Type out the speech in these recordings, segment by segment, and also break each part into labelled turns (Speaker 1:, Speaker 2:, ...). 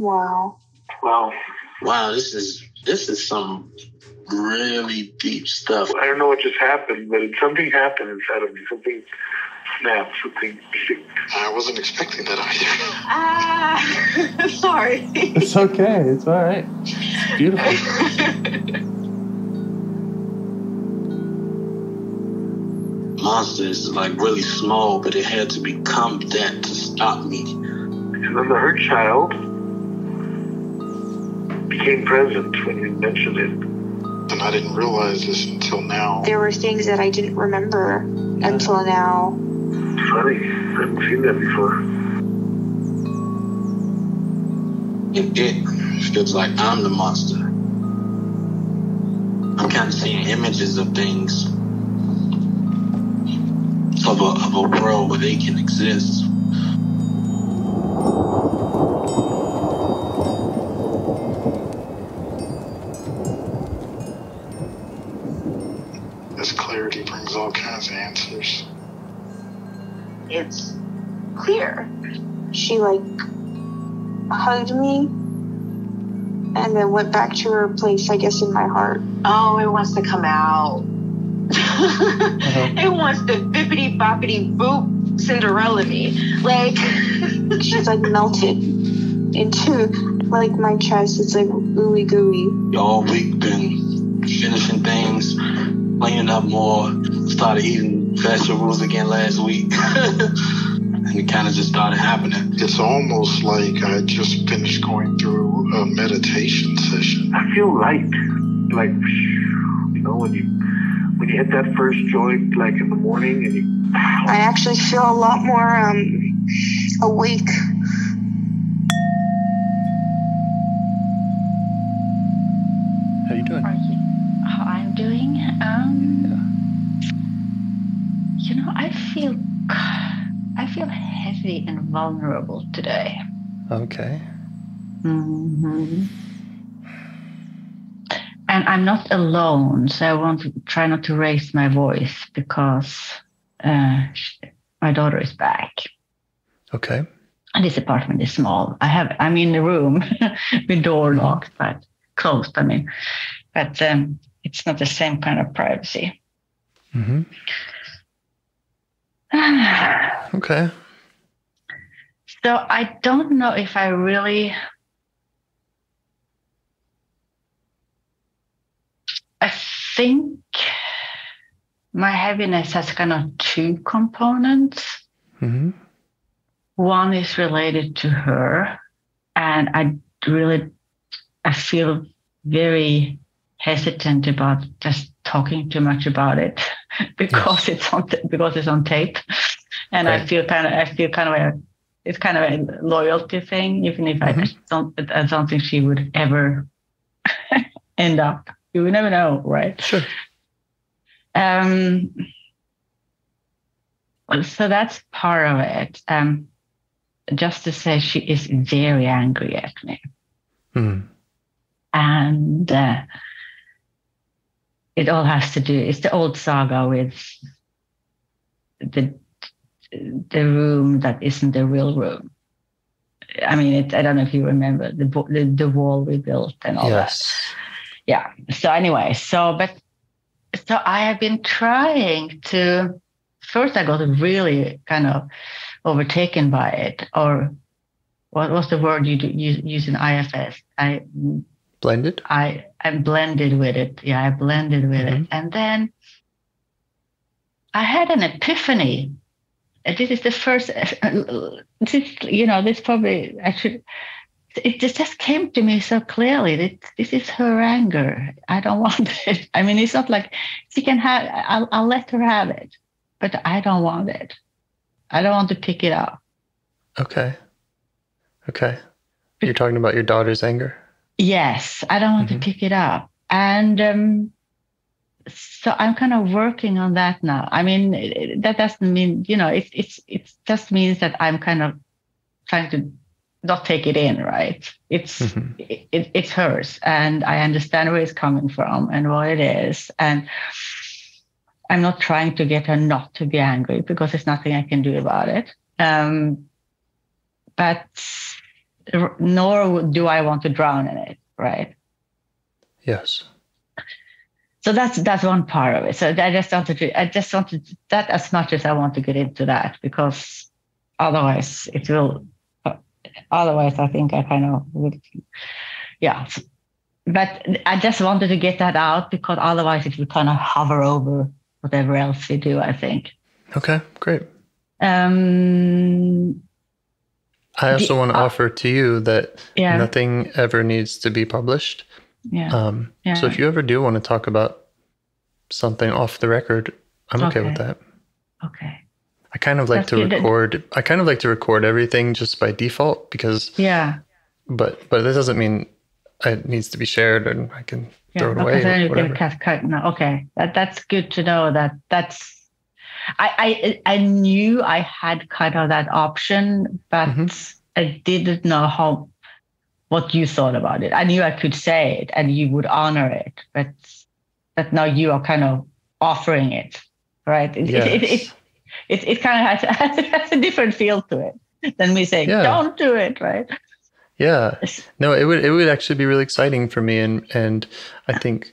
Speaker 1: Wow.
Speaker 2: Wow.
Speaker 3: Wow, this is this is some really deep stuff.
Speaker 2: I don't know what just happened, but something happened inside of me. Something snapped. Something.
Speaker 3: I wasn't expecting that either.
Speaker 1: Ah, sorry.
Speaker 4: It's okay. It's all right. It's beautiful.
Speaker 3: Monsters is like really small, but it had to become that to stop me.
Speaker 2: And then the hurt child became present when you mentioned it.
Speaker 3: And I didn't realize this until now.
Speaker 1: There were things that I didn't remember until now.
Speaker 2: Funny. I haven't seen that before.
Speaker 3: And it feels like I'm the monster. I'm kind of seeing images of things of a, of a world where they can exist.
Speaker 1: She like hugged me and then went back to her place, I guess, in my heart. Oh, it wants to come out. Uh-huh. It wants to bippity boppity boop Cinderella me. Like she's like melted into like my chest. It's like ooey gooey.
Speaker 3: All week been finishing things, cleaning up more, started eating vegetables again last week. and it kind of just started happening. It's almost like I just finished going through a meditation session.
Speaker 2: I feel light. Like, you know, when you when you hit that first joint, like in the morning, and you
Speaker 1: I actually feel a lot more um awake.
Speaker 4: How you doing?
Speaker 5: You, how I'm doing? Um, you know, I feel I feel heavy and vulnerable today.
Speaker 4: Okay.
Speaker 5: Mm-hmm. And I'm not alone, so I want to try not to raise my voice because uh, my daughter is back.
Speaker 4: Okay.
Speaker 5: And this apartment is small. I have I'm in the room with door locked, but closed. I mean, but um, it's not the same kind of privacy.
Speaker 4: hmm Okay.
Speaker 5: So I don't know if I really. I think my heaviness has kind of two components.
Speaker 4: hmm
Speaker 5: One is related to her, and I really, I feel very hesitant about just talking too much about it because it's on because it's on tape, and I feel kind of I feel kind of a it's kind of a loyalty thing, even if I
Speaker 4: Mhm.
Speaker 5: don't I don't think she would ever end up. You would never know, right?
Speaker 4: Sure.
Speaker 5: Um, so that's part of it. Um, just to say, she is very angry at me,
Speaker 4: hmm
Speaker 5: and uh, it all has to do. It's the old saga with the the room that isn't the real room. I mean, it, I don't know if you remember the the, the wall we built and all that.
Speaker 4: Yes.
Speaker 5: yeah so anyway so but so i have been trying to first i got really kind of overtaken by it or what was the word you do, use, use in ifs i
Speaker 4: Blended.
Speaker 5: i i'm blended with it yeah i blended with
Speaker 4: Mhm.
Speaker 5: it and then i had an epiphany this is the first this is, you know this probably i should it just, just came to me so clearly that this is her anger. I don't want it. I mean, it's not like she can have, I'll, I'll let her have it, but I don't want it. I don't want to pick it up.
Speaker 4: Okay. Okay. You're talking about your daughter's anger.
Speaker 5: Yes, I don't want
Speaker 4: Mhm.
Speaker 5: to pick it up. And um, so I'm kind of working on that now. I mean, that doesn't mean, you know, it, it's, it just means that I'm kind of trying to not take it in, right? It's,
Speaker 4: Mhm.
Speaker 5: it, it, it's hers and I understand where it's coming from and what it is. And I'm not trying to get her not to be angry because there's nothing I can do about it. Um, but nor do I want to drown in it, right?
Speaker 4: Yes.
Speaker 5: So that's that's one part of it. So I just wanted to I just wanted that as much as I want to get into that because otherwise it will otherwise I think I kind of would yeah. But I just wanted to get that out because otherwise it would kind of hover over whatever else we do, I think.
Speaker 4: Okay, great.
Speaker 5: Um
Speaker 4: I also want to
Speaker 5: uh,
Speaker 4: offer to you that
Speaker 5: yeah.
Speaker 4: nothing ever needs to be published.
Speaker 5: Yeah.
Speaker 4: Um,
Speaker 5: yeah.
Speaker 4: So if you ever do want to talk about something off the record, I'm okay, with that.
Speaker 5: okay.
Speaker 4: I kind of like
Speaker 5: That's
Speaker 4: to record. I kind of like to record everything just by default because,
Speaker 5: Yeah.
Speaker 4: but but that doesn't mean it needs to be shared and I can
Speaker 5: Yeah,
Speaker 4: throw it away.
Speaker 5: then you can cut, cut. No, okay, that that's good to know. That that's. I I I knew I had kind of that option, but
Speaker 4: Mhm.
Speaker 5: I didn't know how what you thought about it. I knew I could say it and you would honor it, but that now you are kind of offering it, right? It it, it, it, it, it kind of has, has a different feel to it than me saying
Speaker 4: Yeah.
Speaker 5: don't do it, right?
Speaker 4: Yeah. No, it would it would actually be really exciting for me, and and I think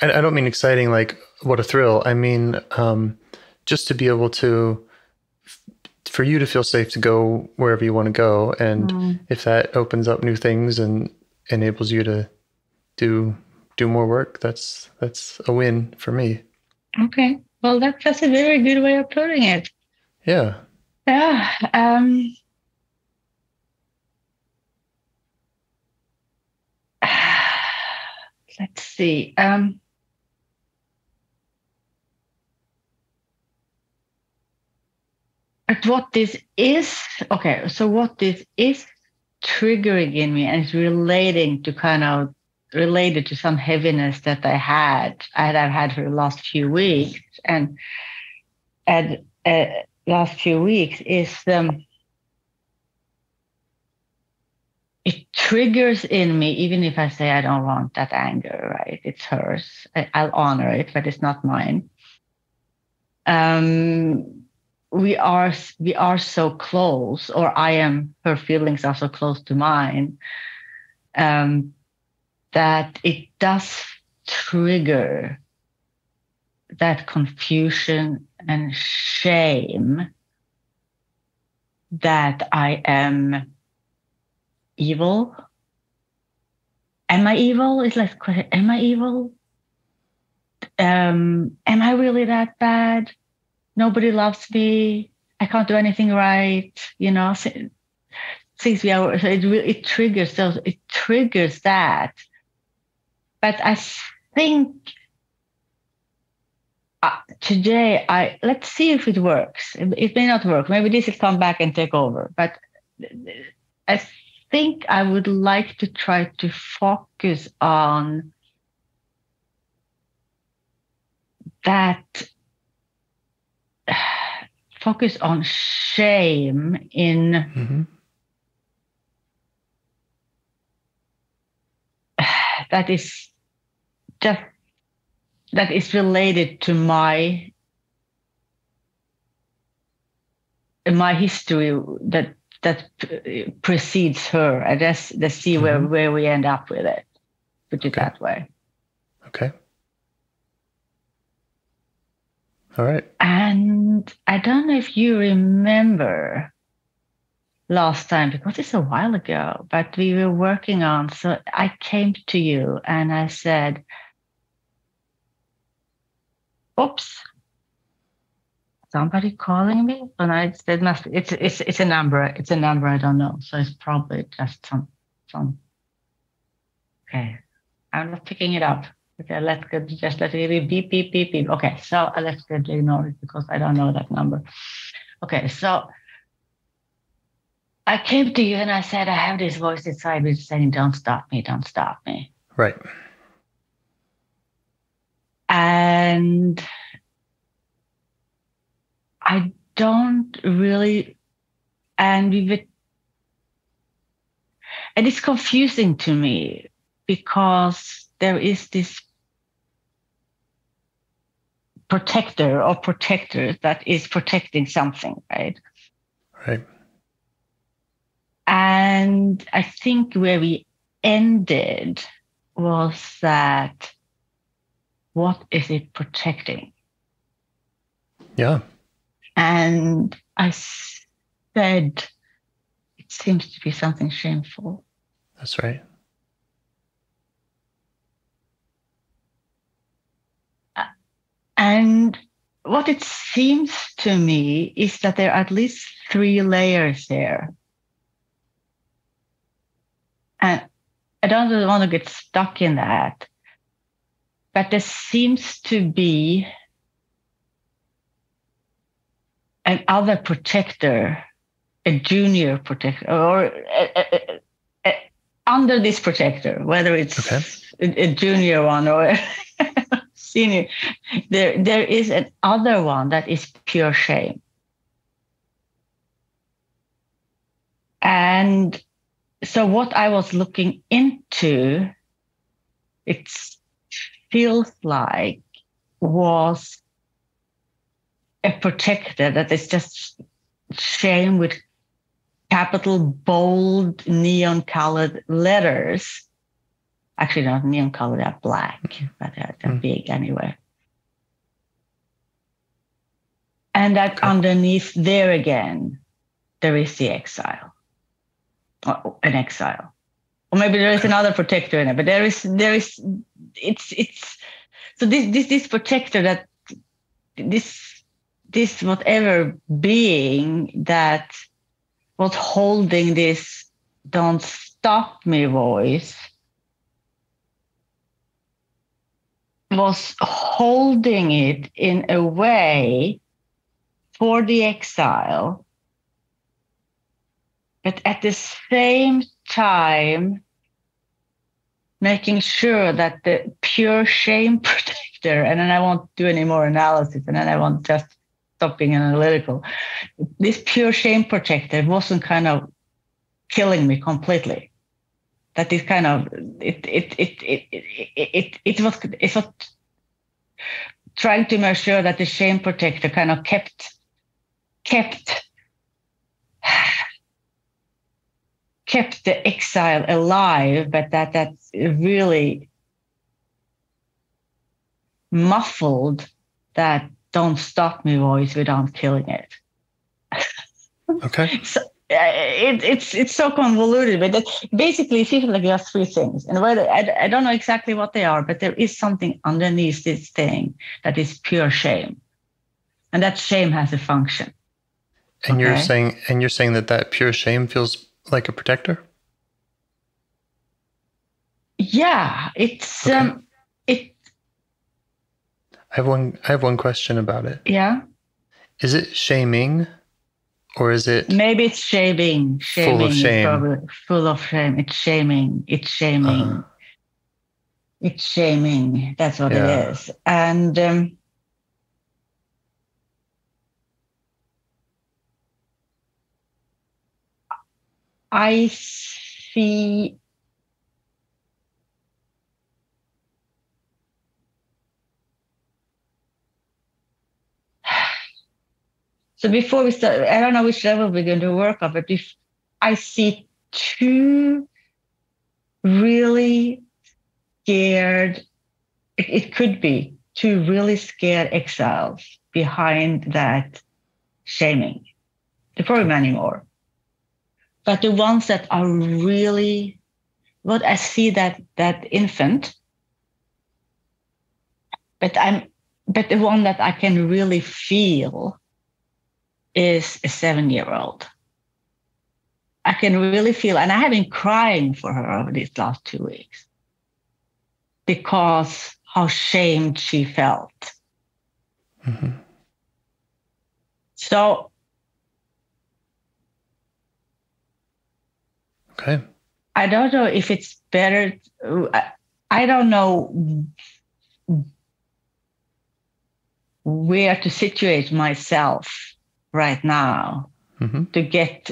Speaker 4: I, I don't mean exciting like what a thrill. I mean um, just to be able to for you to feel safe to go wherever you want to go, and
Speaker 5: Mm.
Speaker 4: if that opens up new things and enables you to do do more work, that's that's a win for me.
Speaker 5: Okay, well that, that's a very good way of putting it.
Speaker 4: Yeah.
Speaker 5: Yeah. Um, let's see. Um, but what this is, okay, so what this is triggering in me and it's relating to kind of related to some heaviness that I had, I had, I've had for the last few weeks. And, and uh, last few weeks is um, it triggers in me, even if I say I don't want that anger, right? It's hers. I, I'll honor it, but it's not mine. Um, we are we are so close, or I am. Her feelings are so close to mine um, that it does trigger that confusion and shame that I am evil. Am I evil? It's like, am I evil? Um, am I really that bad? Nobody loves me. I can't do anything right. You know, things we are. It it triggers those. It triggers that. But I think uh, today I let's see if it works. It, it may not work. Maybe this will come back and take over. But I think I would like to try to focus on that focus on shame in
Speaker 4: hmm
Speaker 5: that is just that is related to my my history that that precedes her. I just let's see where
Speaker 4: Mhm.
Speaker 5: where we end up with it. Put it
Speaker 4: Okay.
Speaker 5: that way.
Speaker 4: Okay. All right.
Speaker 5: And I don't know if you remember last time because it's a while ago, but we were working on. So I came to you and I said, "Oops, somebody calling me." And I said, "Must it's it's it's a number. It's a number I don't know. So it's probably just some some." Okay, I'm not picking it up. Okay, let's go. Just let it be beep beep beep beep. Okay, so uh, let's go to ignore it because I don't know that number. Okay, so I came to you and I said, I have this voice inside me saying, "Don't stop me, don't stop me."
Speaker 4: Right.
Speaker 5: and I don't really, and we would, and it's confusing to me because there is this protector or protector that is protecting something, right?
Speaker 4: Right.
Speaker 5: And I think where we ended was that what is it protecting?
Speaker 4: Yeah.
Speaker 5: And I said, it seems to be something shameful.
Speaker 4: That's right.
Speaker 5: And what it seems to me is that there are at least three layers there. And I don't want to get stuck in that. But there seems to be an other protector, a junior protector, or a, a, a, under this protector, whether it's okay. a, junior one or senior, there there is an other one that is pure shame. And so what I was looking into, it feels like was a protector that is just shame with capital bold neon colored letters. Actually, not neon color, they're black, but they're, they're mm. big anyway. And that okay. underneath there again, there is the exile, or an exile, or maybe there is another protector in it. But there is, there is, it's, it's. So this, this, this protector that this this whatever being that was holding this don't stop me voice was holding it in a way for the exile but at the same time making sure that the pure shame protector and then i won't do any more analysis and then i won't just stop being analytical. This pure shame protector wasn't kind of killing me completely. That is kind of it it it it it it, it was it was trying to make sure that the shame protector kind of kept kept kept the exile alive, but that that really muffled that don't stop me voice without killing it.
Speaker 4: Okay.
Speaker 5: so, it, it's it's so convoluted, but basically it feels like there are three things, and whether I, I don't know exactly what they are, but there is something underneath this thing that is pure shame, and that shame has a function.
Speaker 4: And okay? you're saying, and you're saying that that pure shame feels like a protector.
Speaker 5: Yeah, it's okay. um, it
Speaker 4: I have one. I have one question about it.
Speaker 5: Yeah.
Speaker 4: Is it shaming, or is it
Speaker 5: maybe it's shaming? Shaming
Speaker 4: full of shame.
Speaker 5: Probably full of shame. It's shaming. It's shaming. Uh-huh. It's shaming. That's what yeah. it is. And um, I see So before we start, I don't know which level we're going to work on, but if I see two really scared, it, could be two really scared exiles behind that shaming. There probably many more. But the ones that are really what I see that that infant, but I'm but the one that I can really feel is a seven year old. I can really feel, and I have been crying for her over these last two weeks because how shamed she felt. Mm-hmm. So,
Speaker 4: okay.
Speaker 5: I don't know if it's better. I, I don't know where to situate myself right now mm-hmm. to get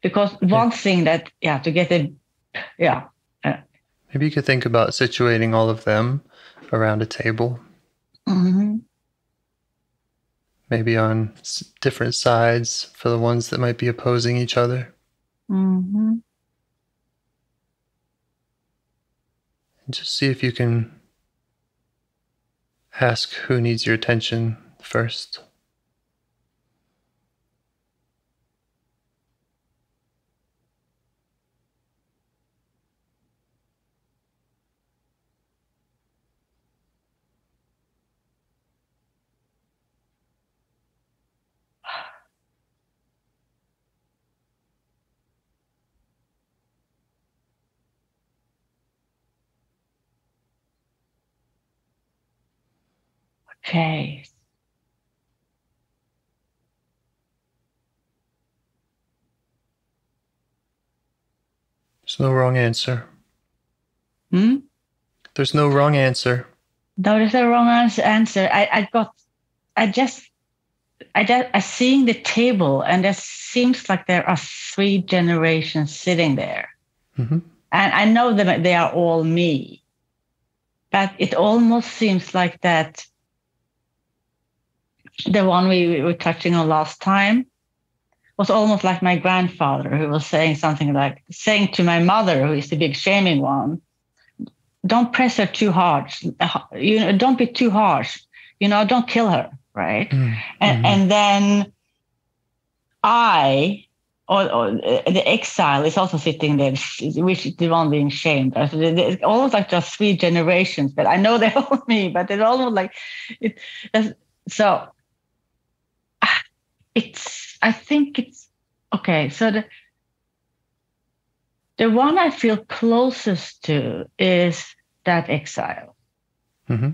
Speaker 5: because one yeah. thing that yeah to get a yeah uh,
Speaker 4: maybe you could think about situating all of them around a table
Speaker 5: mm-hmm.
Speaker 4: maybe on different sides for the ones that might be opposing each other.
Speaker 5: Mm-hmm.
Speaker 4: And just see if you can ask who needs your attention first.
Speaker 5: Okay.
Speaker 4: There's no wrong answer.
Speaker 5: Hmm?
Speaker 4: There's no wrong answer.
Speaker 5: No, there's no wrong answer. I, I got, I just, I just, I seeing the table, and it seems like there are three generations sitting there,
Speaker 4: mm-hmm.
Speaker 5: and I know that they are all me, but it almost seems like that the one we were touching on last time was almost like my grandfather who was saying something like saying to my mother who is the big shaming one don't press her too hard you know don't be too harsh you know don't kill her right mm-hmm. and, and then i or, or, the exile is also sitting there, which is the one being shamed. It's almost like just three generations, but I know they're all me, but it's almost like it. So it's i think it's okay so the the one i feel closest to is that exile.
Speaker 4: Mm-hmm.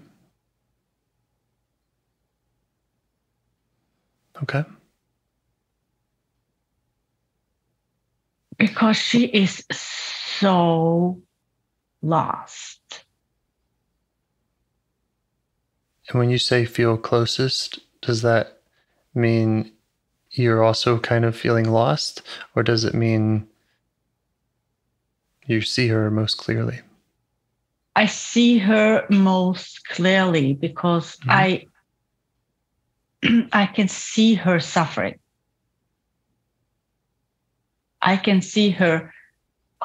Speaker 4: okay.
Speaker 5: Because she is so lost.
Speaker 4: And when you say feel closest does that mean you're also kind of feeling lost, or does it mean you see her most clearly?
Speaker 5: I see her most clearly because mm-hmm. I I can see her suffering. I can see her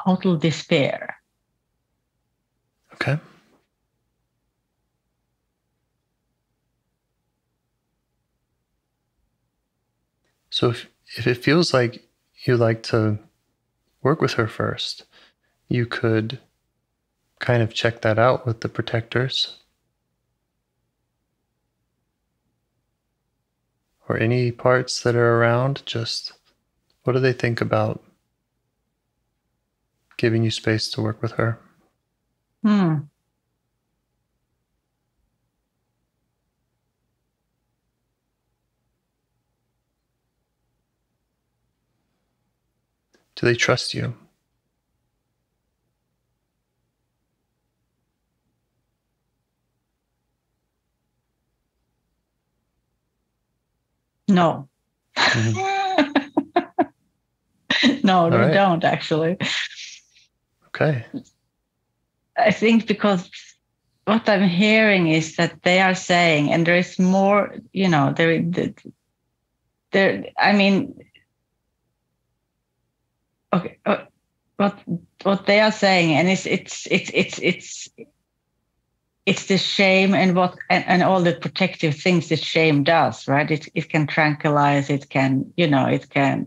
Speaker 5: total despair.
Speaker 4: Okay. So if, if it feels like you'd like to work with her first, you could kind of check that out with the protectors. Or any parts that are around, just what do they think about giving you space to work with her?
Speaker 5: Hmm.
Speaker 4: Do they trust you?
Speaker 5: No. Mm-hmm. no, they right. don't actually.
Speaker 4: Okay.
Speaker 5: I think because what I'm hearing is that they are saying, and there is more, you know, there, there, I mean, okay uh, what what they are saying and it's it's it's it's it's it's the shame and what and, and all the protective things that shame does right it, it can tranquilize it can you know it can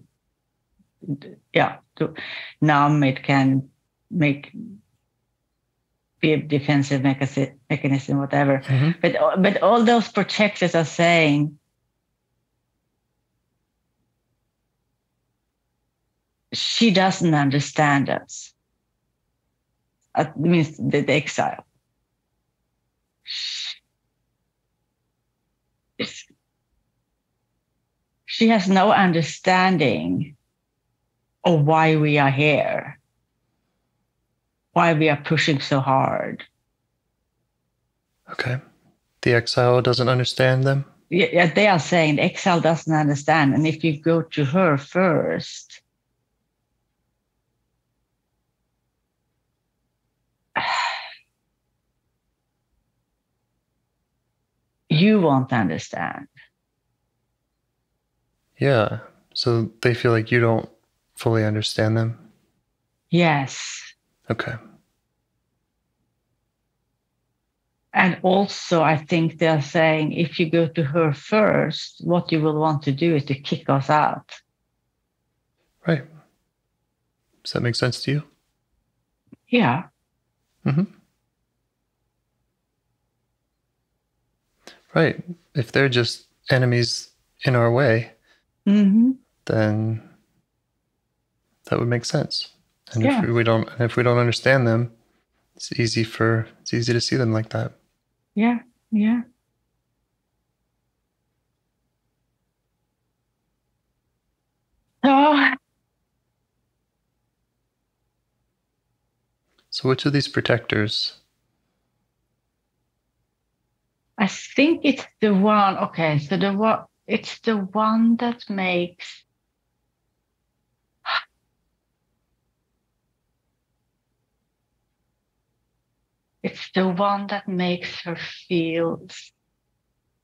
Speaker 5: yeah to numb it can make be a defensive mechanism, whatever mm-hmm. but but all those protectors are saying she doesn't understand us. Uh, it means the, the exile. She has no understanding of why we are here, why we are pushing so hard.
Speaker 4: Okay. The exile doesn't understand them?
Speaker 5: Yeah, they are saying the exile doesn't understand. And if you go to her first, you won't understand.
Speaker 4: Yeah. So they feel like you don't fully understand them?
Speaker 5: Yes.
Speaker 4: Okay.
Speaker 5: And also, I think they're saying if you go to her first, what you will want to do is to kick us out.
Speaker 4: Right. Does that make sense to you?
Speaker 5: Yeah.
Speaker 4: Mm-hmm. Right. If they're just enemies in our way,
Speaker 5: Mm-hmm.
Speaker 4: then that would make sense. And
Speaker 5: Yeah.
Speaker 4: if we don't, and if we don't understand them, it's easy for it's easy to see them like that.
Speaker 5: Yeah. Yeah. So
Speaker 4: So, which of these protectors?
Speaker 5: I think it's the one. Okay, so the one it's the one that makes it's the one that makes her feel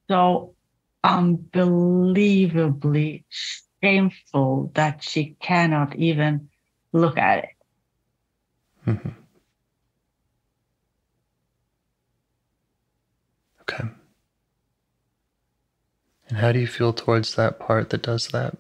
Speaker 5: so unbelievably shameful that she cannot even look at it.
Speaker 4: Mhm. Okay. And how do you feel towards that part that does that?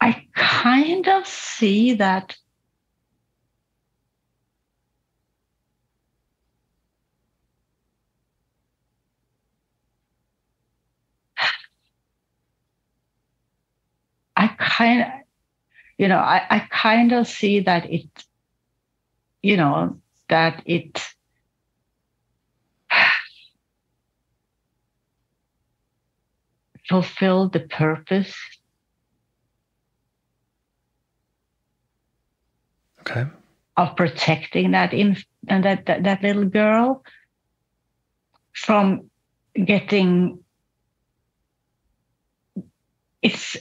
Speaker 5: I kind of see that I kind of, you know, I, I kind of see that it, you know, that it fulfilled the purpose
Speaker 4: Okay.
Speaker 5: of protecting that in and that, that that little girl from getting it's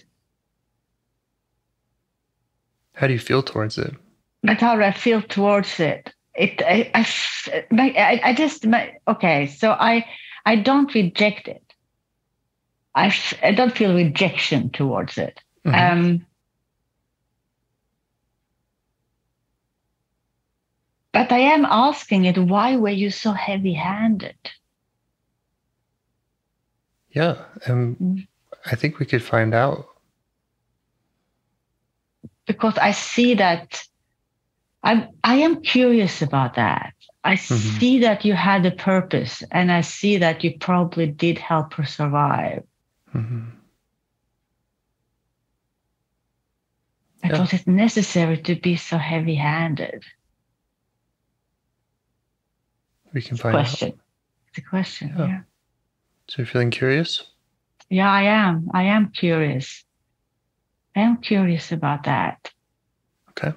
Speaker 4: How do you feel towards it?
Speaker 5: that's how I feel towards it. It I I, I, just my, okay. So I I don't reject it. I, I don't feel rejection towards it.
Speaker 4: Mhm.
Speaker 5: Um, but I am asking it. Why were you so heavy-handed?
Speaker 4: yeah. And I think we could find out.
Speaker 5: Because I see that I I am curious about that. I
Speaker 4: Mhm.
Speaker 5: see that you had a purpose, and I see that you probably did help her survive.
Speaker 4: Mhm.
Speaker 5: But
Speaker 4: Yeah.
Speaker 5: was it necessary to be so heavy-handed?
Speaker 4: We can find out.
Speaker 5: Question. It's a question.
Speaker 4: Yeah.
Speaker 5: Yeah.
Speaker 4: So you're feeling curious?
Speaker 5: yeah, I am. I am curious. I am curious about that.
Speaker 4: Okay.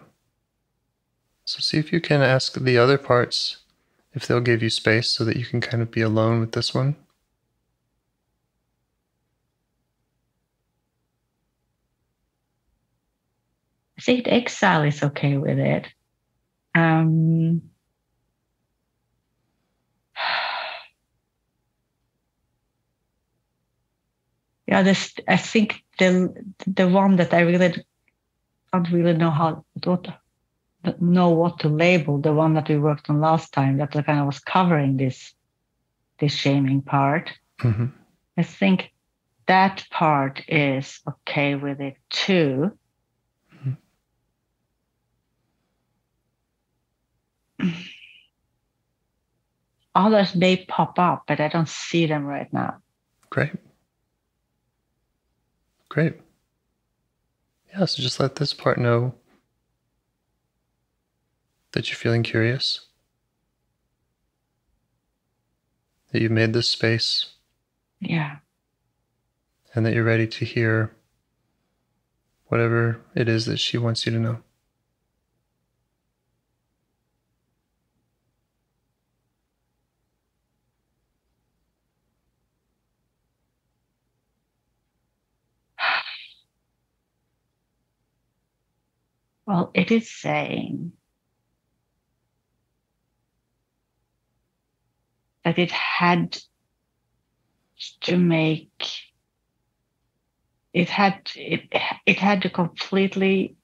Speaker 4: So see if you can ask the other parts if they'll give you space so that you can kind of be alone with this one.
Speaker 5: I think exile is okay with it. Um, yeah, this I think the the one that I really don't really know how what know what to label. The one that we worked on last time that kind of was covering this this shaming part.
Speaker 4: hmm
Speaker 5: I think that part is okay with it too. Others may pop up, but I don't see them right now.
Speaker 4: Great. Great. Yeah, so just let this part know that you're feeling curious, that you've made this space,
Speaker 5: Yeah.
Speaker 4: and that you're ready to hear whatever it is that she wants you to know.
Speaker 5: Well, it is saying that it had to make it had it it had to completely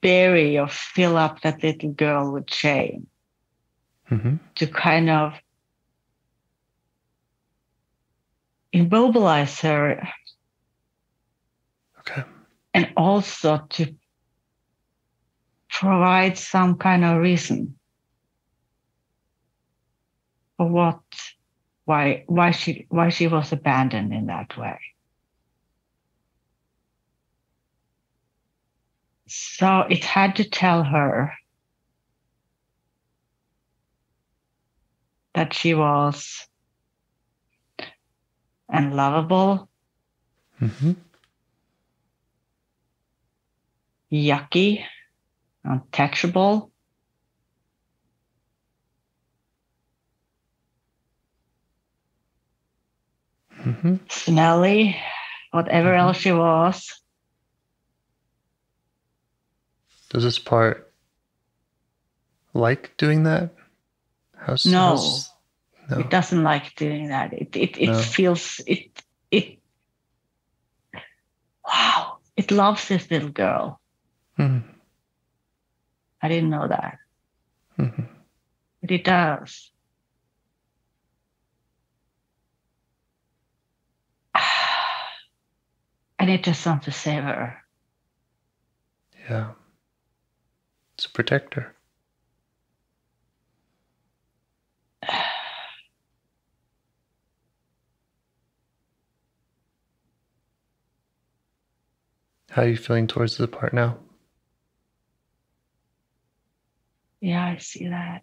Speaker 5: bury or fill up that little girl with shame
Speaker 4: Mm-hmm.
Speaker 5: to kind of immobilize her
Speaker 4: Okay.
Speaker 5: and also to provide some kind of reason for what why why she why she was abandoned in that way so it had to tell her that she was unlovable
Speaker 4: Mm-hmm.
Speaker 5: Yucky, untouchable.
Speaker 4: Mm-hmm.
Speaker 5: Smelly, whatever
Speaker 4: Mhm.
Speaker 5: else she was.
Speaker 4: Does this part like doing that? How's,
Speaker 5: No.
Speaker 4: how's- no.
Speaker 5: It doesn't like doing that. It it, it
Speaker 4: No.
Speaker 5: feels it it wow. It loves this little girl.
Speaker 4: Mhm.
Speaker 5: I didn't know that.
Speaker 4: Mhm.
Speaker 5: But it does. And it just wants to save her.
Speaker 4: Yeah. It's a protector. How are you feeling towards the part now?
Speaker 5: Yeah, I see that.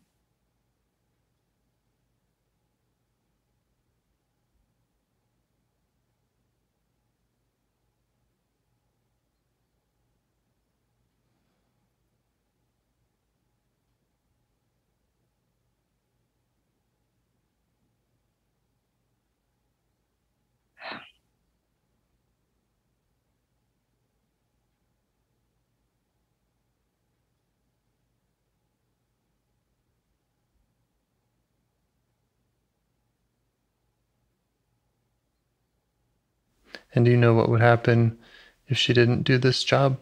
Speaker 4: And do you know what would happen if she didn't do this job?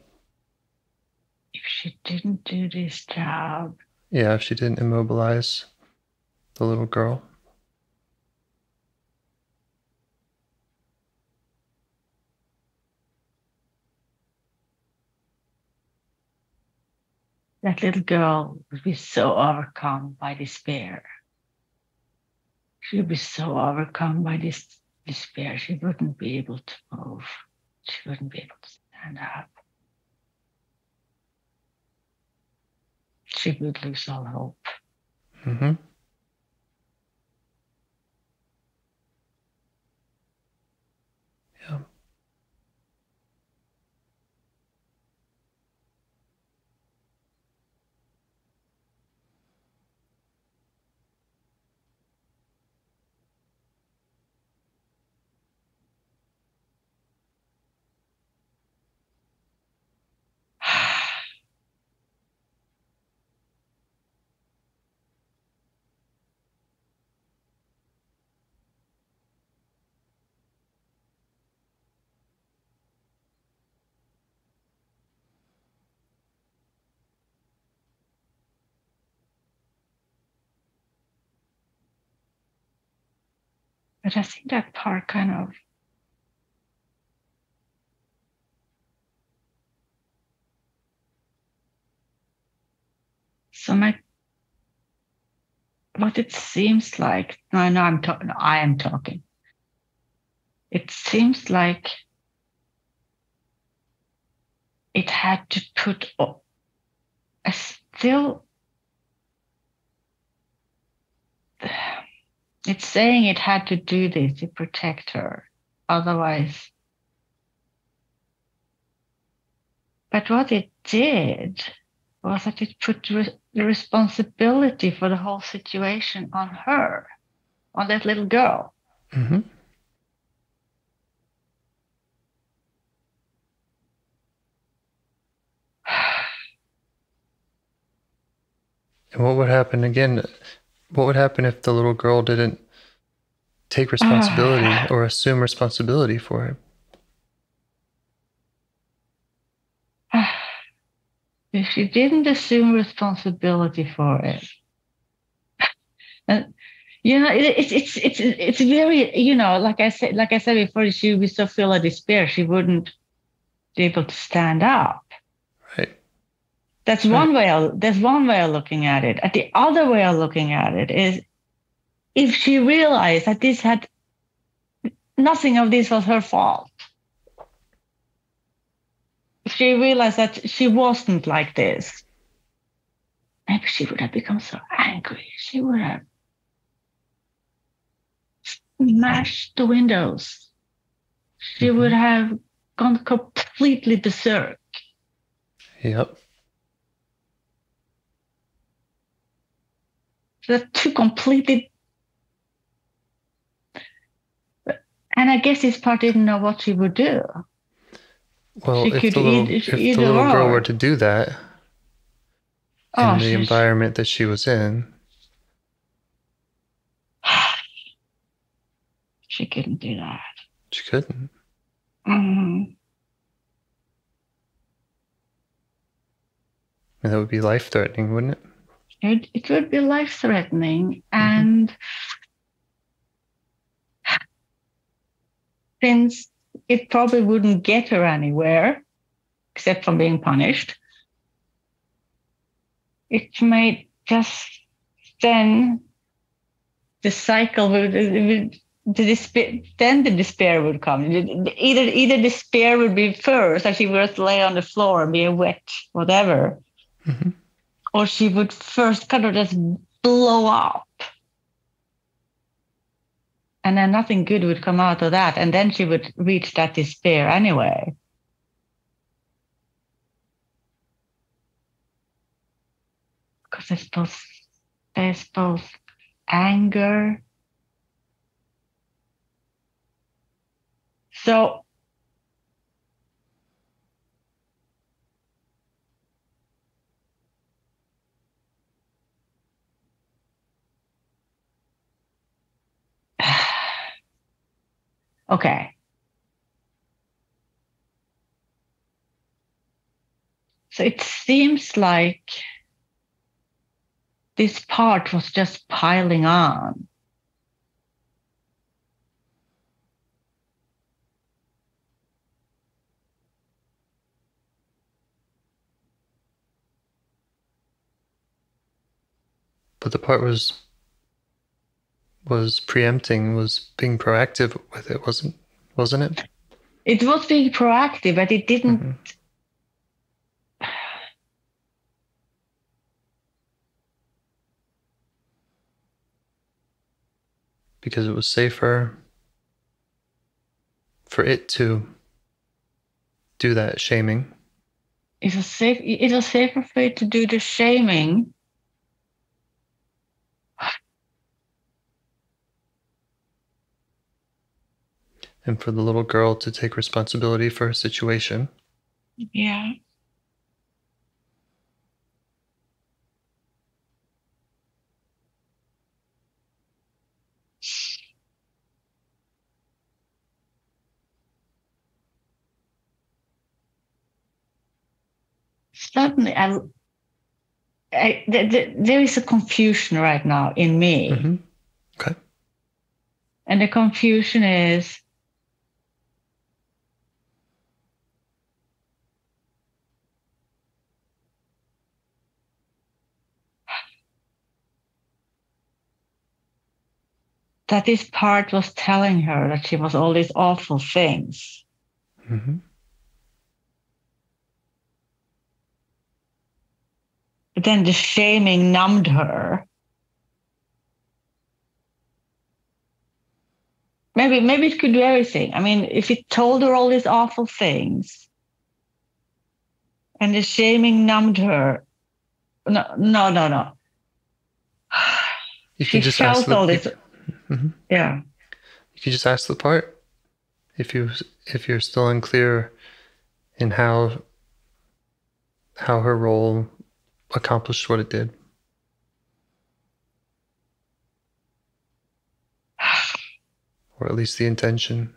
Speaker 5: If she didn't do this job,
Speaker 4: Yeah, if she didn't immobilize the little girl.
Speaker 5: that little girl would be so overcome by despair. She would be so overcome by this despair, she wouldn't be able to move. She wouldn't be able to stand up. She would lose all hope.
Speaker 4: Mm-hmm. Yeah.
Speaker 5: But I think that part kind of so my what it seems like no no I'm talking no, I am talking. It seems like it had to put a still it's saying it had to do this to protect her. Otherwise, But what it did was that it put re- the responsibility for the whole situation on her, on that little girl.
Speaker 4: Mm-hmm. And what would happen again? What would happen if the little girl didn't take responsibility uh, or assume responsibility for it?
Speaker 5: If she didn't assume responsibility for it, and you know, it, it's it's it's it's very you know, like I said, like I said before, she would so full of despair, she wouldn't be able to stand up. That's one way. Of, that's one way of looking at it. And the other way of looking at it is, if she realized that this had nothing of this was her fault. If she realized that she wasn't like this, maybe she would have become so angry. She would have smashed the windows. She mm-hmm. would have gone completely berserk.
Speaker 4: Yep.
Speaker 5: They're two completely. And I guess his part didn't know what she would do.
Speaker 4: Well, if the little, eat, if the little girl were to do that oh, in the environment that she was in,
Speaker 5: She couldn't do that.
Speaker 4: She couldn't.
Speaker 5: Mm-hmm.
Speaker 4: And that would be life threatening, wouldn't it?
Speaker 5: It, it would be life threatening. Mm-hmm. And since it probably wouldn't get her anywhere except from being punished, it might just then the cycle would, would the despair, then the despair would come. Either either despair would be first, that she would lay on the floor and be a wet whatever, mm-hmm. Or she would first kind of just blow up, and then nothing good would come out of that, and then she would reach that despair anyway. Because there's both there's both anger. So okay. So it seems like this part was just piling on.
Speaker 4: but the part was was preempting, was being proactive with it, wasn't wasn't it?
Speaker 5: It was being proactive, but it didn't. Mm-hmm.
Speaker 4: Because it was safer for it to do that shaming.
Speaker 5: It was safe. It was safer for it to do the shaming
Speaker 4: and for the little girl to take responsibility for her situation.
Speaker 5: Yeah. Suddenly, I, I th- th- there is a confusion right now in me.
Speaker 4: Mm-hmm. Okay.
Speaker 5: And the confusion is that this part was telling her that she was all these awful things. Mm-hmm. But then the shaming numbed her. Maybe, maybe it could do everything. I mean, if it told her all these awful things and the shaming numbed her, no, no, no, no.
Speaker 4: You she just felt all this.
Speaker 5: Mm-hmm. Yeah.
Speaker 4: You could just ask the part if you if you're still unclear in how how her role accomplished what it did. or at least the intention.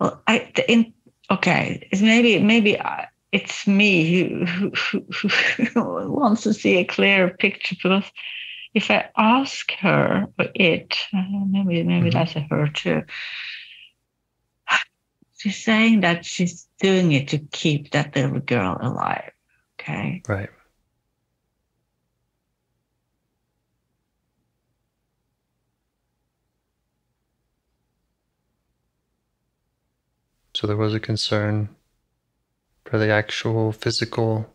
Speaker 5: Well, I the in, okay, it's maybe maybe I, it's me who, who, who, wants to see a clearer picture because if I ask her or it, uh, maybe maybe mm-hmm. that's a her too. She's saying that she's doing it to keep that little girl alive. Okay.
Speaker 4: Right. So there was a concern for the actual physical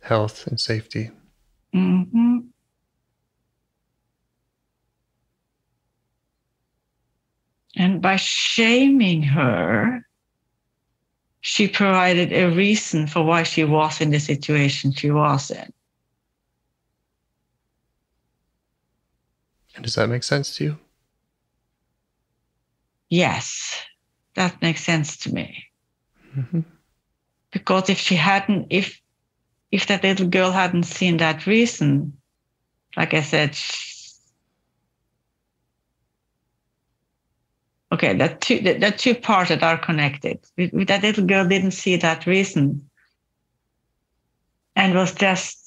Speaker 4: health and safety.
Speaker 5: Mm-hmm. And by shaming her, she provided a reason for why she was in the situation she was in.
Speaker 4: And does that make sense to you?
Speaker 5: Yes that makes sense to me.
Speaker 4: Mm-hmm.
Speaker 5: Because if she hadn't, if if that little girl hadn't seen that reason, like I said, she, okay, that two that, that two parts that are connected. That little girl didn't see that reason, and was just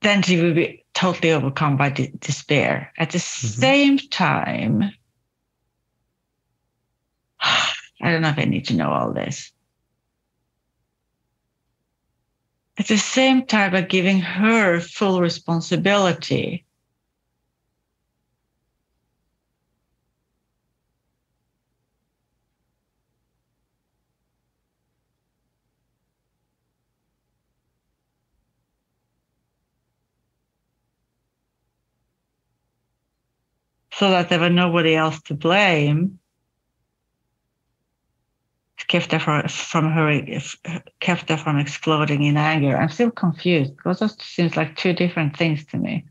Speaker 5: then she would be totally overcome by de- despair. At the mm-hmm. same time, I don't know if I need to know all this. At the same time, by giving her full responsibility. So that there were nobody else to blame, kept her from, from her kept her from exploding in anger. I'm still confused because those seems like two different things to me.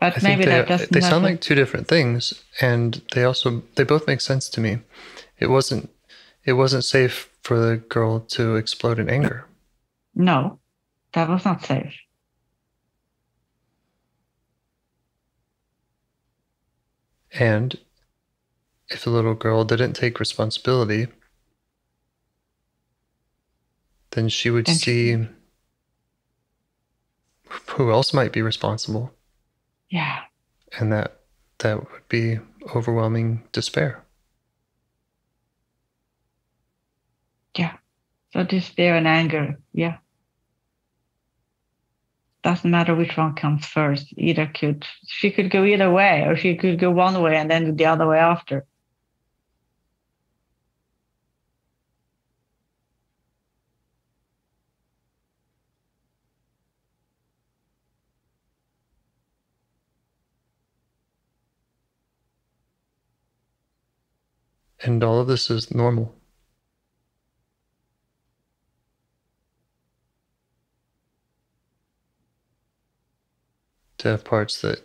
Speaker 5: But maybe
Speaker 4: they,
Speaker 5: that doesn't.
Speaker 4: They sound like two different things, and they also they both make sense to me. It wasn't it wasn't safe for the girl to explode in anger.
Speaker 5: No, that was not safe.
Speaker 4: And if the little girl didn't take responsibility, then she would see who else might be responsible.
Speaker 5: Yeah.
Speaker 4: And that that would be overwhelming despair.
Speaker 5: Yeah. So despair and anger, yeah doesn't matter which one comes first. Either could she could go either way, or she could go one way and then the other way after.
Speaker 4: And all of this is normal. to have parts that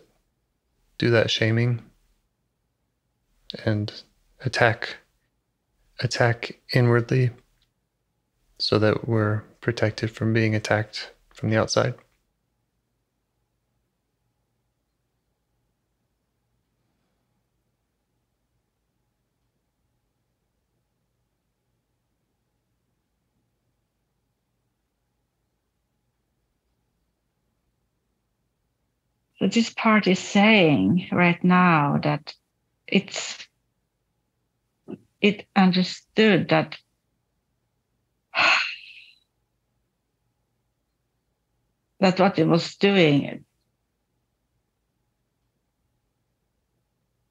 Speaker 4: do that shaming and attack attack inwardly so that we're protected from being attacked from the outside.
Speaker 5: This part is saying right now that it's it understood that that what it was doing it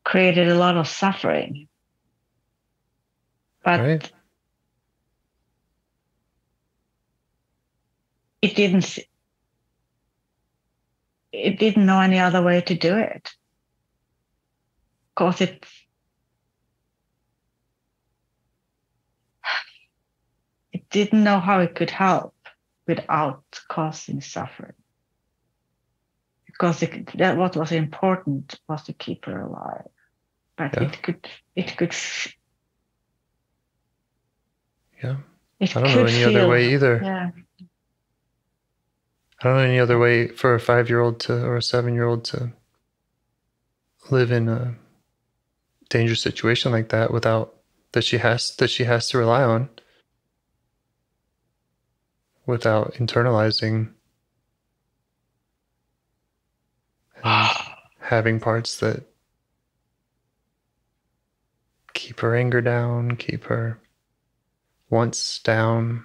Speaker 5: created a lot of suffering. But right. it didn't it didn't know any other way to do it. Of course, it it didn't know how it could help without causing suffering. Because it, that what was important was to keep her alive, but yeah. it could it could.
Speaker 4: Yeah, it I don't know any feel, other way either.
Speaker 5: Yeah.
Speaker 4: I don't know any other way for a five year old to or a seven year old to live in a dangerous situation like that without that she has that she has to rely on without internalizing having parts that keep her anger down, keep her wants down.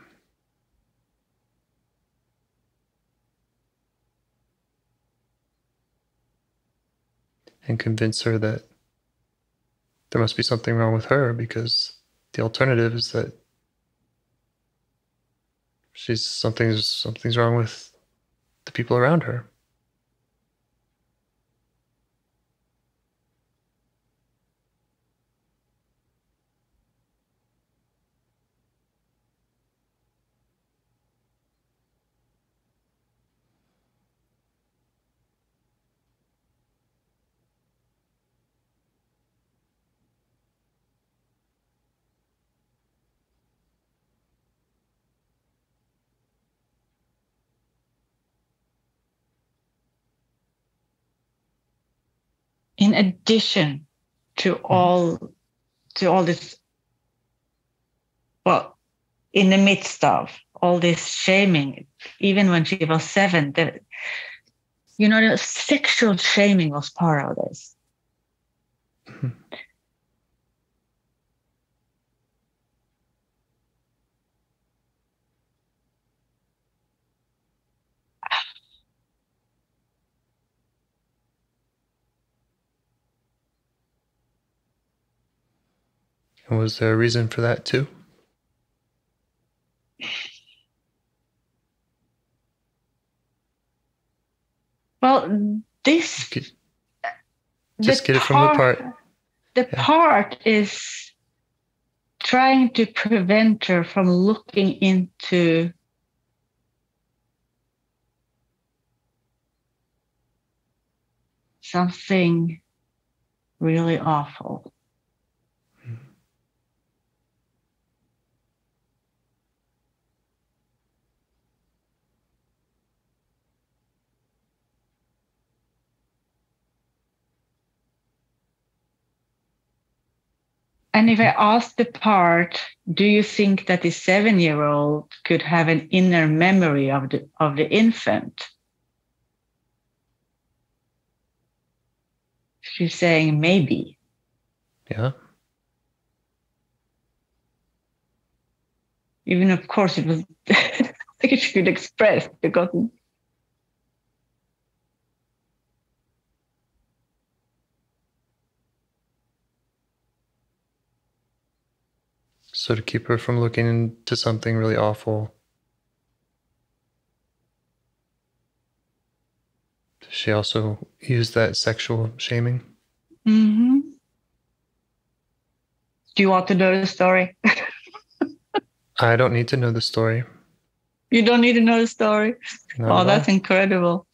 Speaker 4: And convince her that there must be something wrong with her because the alternative is that she's something's something's wrong with the people around her.
Speaker 5: Addition to all to all this well in the midst of all this shaming even when she was seven the, you know the sexual shaming was part of this hmm.
Speaker 4: And was there a reason for that too?
Speaker 5: Well, this
Speaker 4: just get it from the part.
Speaker 5: The yeah. part is trying to prevent her from looking into something really awful. And if I ask the part, do you think that the seven year old could have an inner memory of the, of the infant? She's saying maybe.
Speaker 4: Yeah.
Speaker 5: Even of course it was I think she could express because
Speaker 4: So to keep her from looking into something really awful. Does she also use that sexual shaming?
Speaker 5: Mm-hmm. Do you want to know the story?
Speaker 4: I don't need to know the story.
Speaker 5: You don't need to know the story? oh, that's incredible.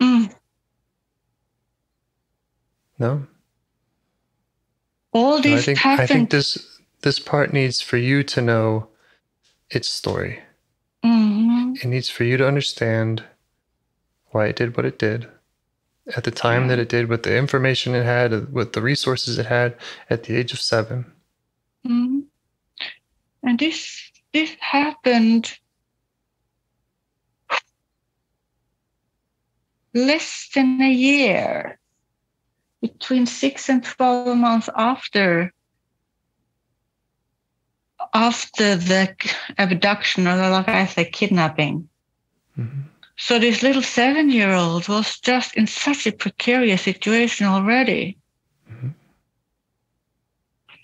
Speaker 5: Mm.
Speaker 4: No.
Speaker 5: All these
Speaker 4: I think. I think this this part needs for you to know its story.
Speaker 5: Mm-hmm.
Speaker 4: It needs for you to understand why it did what it did at the time yeah. that it did, with the information it had, with the resources it had at the age of 7
Speaker 5: mm-hmm. And this this happened less than a year, between six and twelve months after after the abduction or like I say kidnapping. Mm-hmm. So this little seven year old was just in such a precarious situation already. Mm-hmm.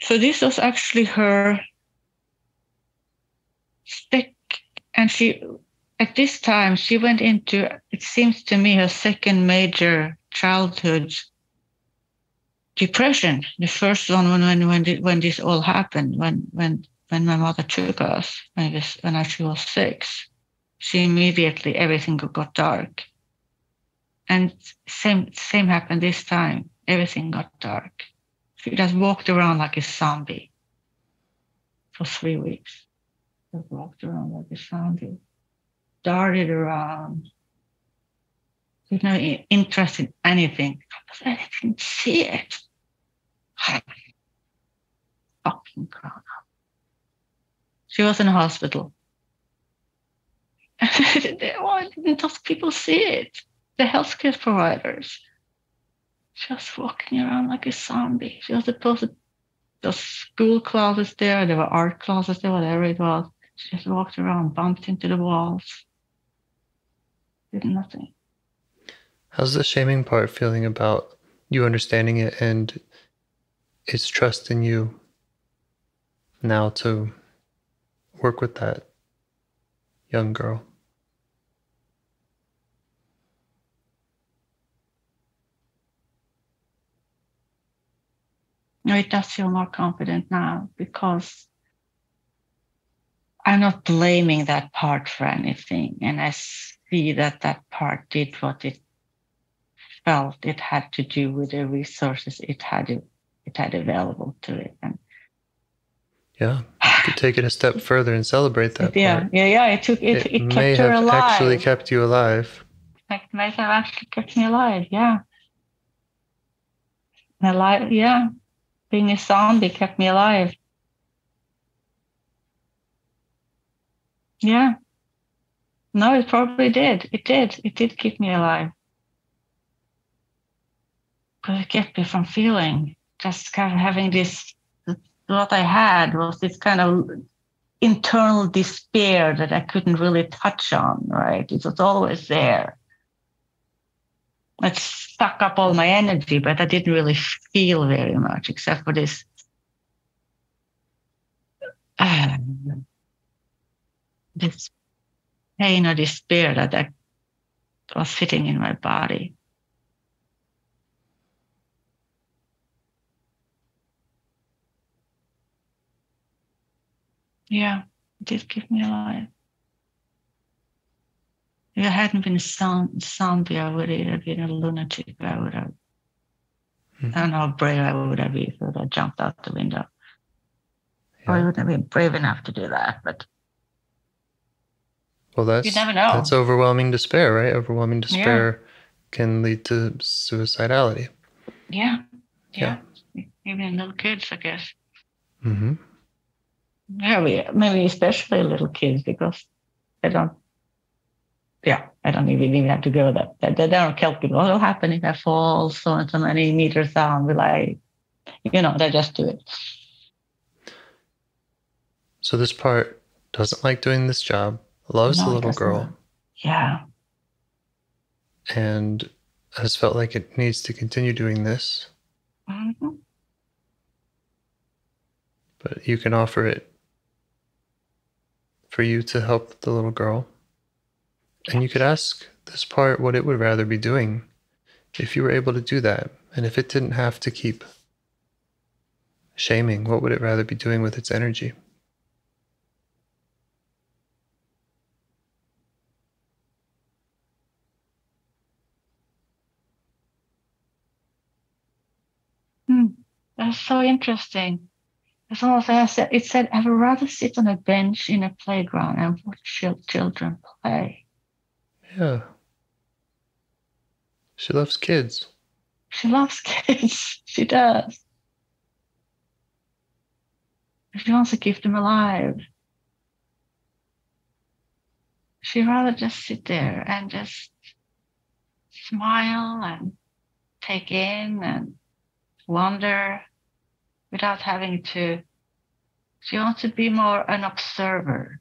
Speaker 5: So this was actually her stick and she at this time she went into it seems to me her second major childhood depression the first one when when when, when this all happened when when when my mother took us when I was when I was six, she immediately everything got dark. And same same happened this time. Everything got dark. She just walked around like a zombie for three weeks. Just walked around like a zombie. darted around with no interest in anything. I didn't see it. Fucking crap. She was in a hospital. Why didn't those people see it? The healthcare providers. She was walking around like a zombie. She was supposed to the school classes there, there were art classes there, whatever it was. She just walked around, bumped into the walls, did nothing.
Speaker 4: How's the shaming part feeling about you understanding it and its trust in you now to work with that young girl?
Speaker 5: No, it does feel more confident now because I'm not blaming that part for anything. And I see that that part did what it felt it had to do with the resources it had it had available to it. And
Speaker 4: yeah, could take it a step further and celebrate that.
Speaker 5: Yeah,
Speaker 4: part.
Speaker 5: yeah, yeah. It took it. It,
Speaker 4: it
Speaker 5: kept
Speaker 4: may
Speaker 5: her
Speaker 4: have
Speaker 5: alive.
Speaker 4: actually kept you alive.
Speaker 5: It may have actually kept me alive. Yeah. Alive. Yeah being a zombie kept me alive. Yeah. No, it probably did. It did. It did keep me alive. But it kept me from feeling, just kind of having this. What I had was this kind of internal despair that I couldn't really touch on, right? It was always there it suck up all my energy, but I didn't really feel very much except for this this pain or despair that I was sitting in my body. Yeah, it did keep me alive. If I hadn't been a zombie, I would have been a lunatic. I would have, mm-hmm. I don't know how brave I would have been if I jumped out the window. Yeah. I wouldn't have been brave enough to do that, but.
Speaker 4: Well, that's
Speaker 5: you never know.
Speaker 4: That's overwhelming despair, right? Overwhelming despair yeah. can lead to suicidality.
Speaker 5: Yeah. yeah, yeah. Even in little kids, I guess.
Speaker 4: Mm-hmm.
Speaker 5: Maybe, maybe especially little kids because they don't yeah, I don't even even have to go there. They, they don't calculate what will happen if I fall so and so many meters down. Will I, you know, they just do it.
Speaker 4: So this part doesn't like doing this job, loves no, the little girl.
Speaker 5: Yeah.
Speaker 4: And has felt like it needs to continue doing this.
Speaker 5: Mm-hmm.
Speaker 4: But you can offer it for you to help the little girl. And you could ask this part what it would rather be doing if you were able to do that. And if it didn't have to keep shaming, what would it rather be doing with its energy?
Speaker 5: Hmm. That's so interesting. It's almost like I said, it said, I would rather sit on a bench in a playground and watch children play.
Speaker 4: Yeah. She loves kids.
Speaker 5: She loves kids. she does. She wants to keep them alive. She'd rather just sit there and just smile and take in and wonder without having to. She wants to be more an observer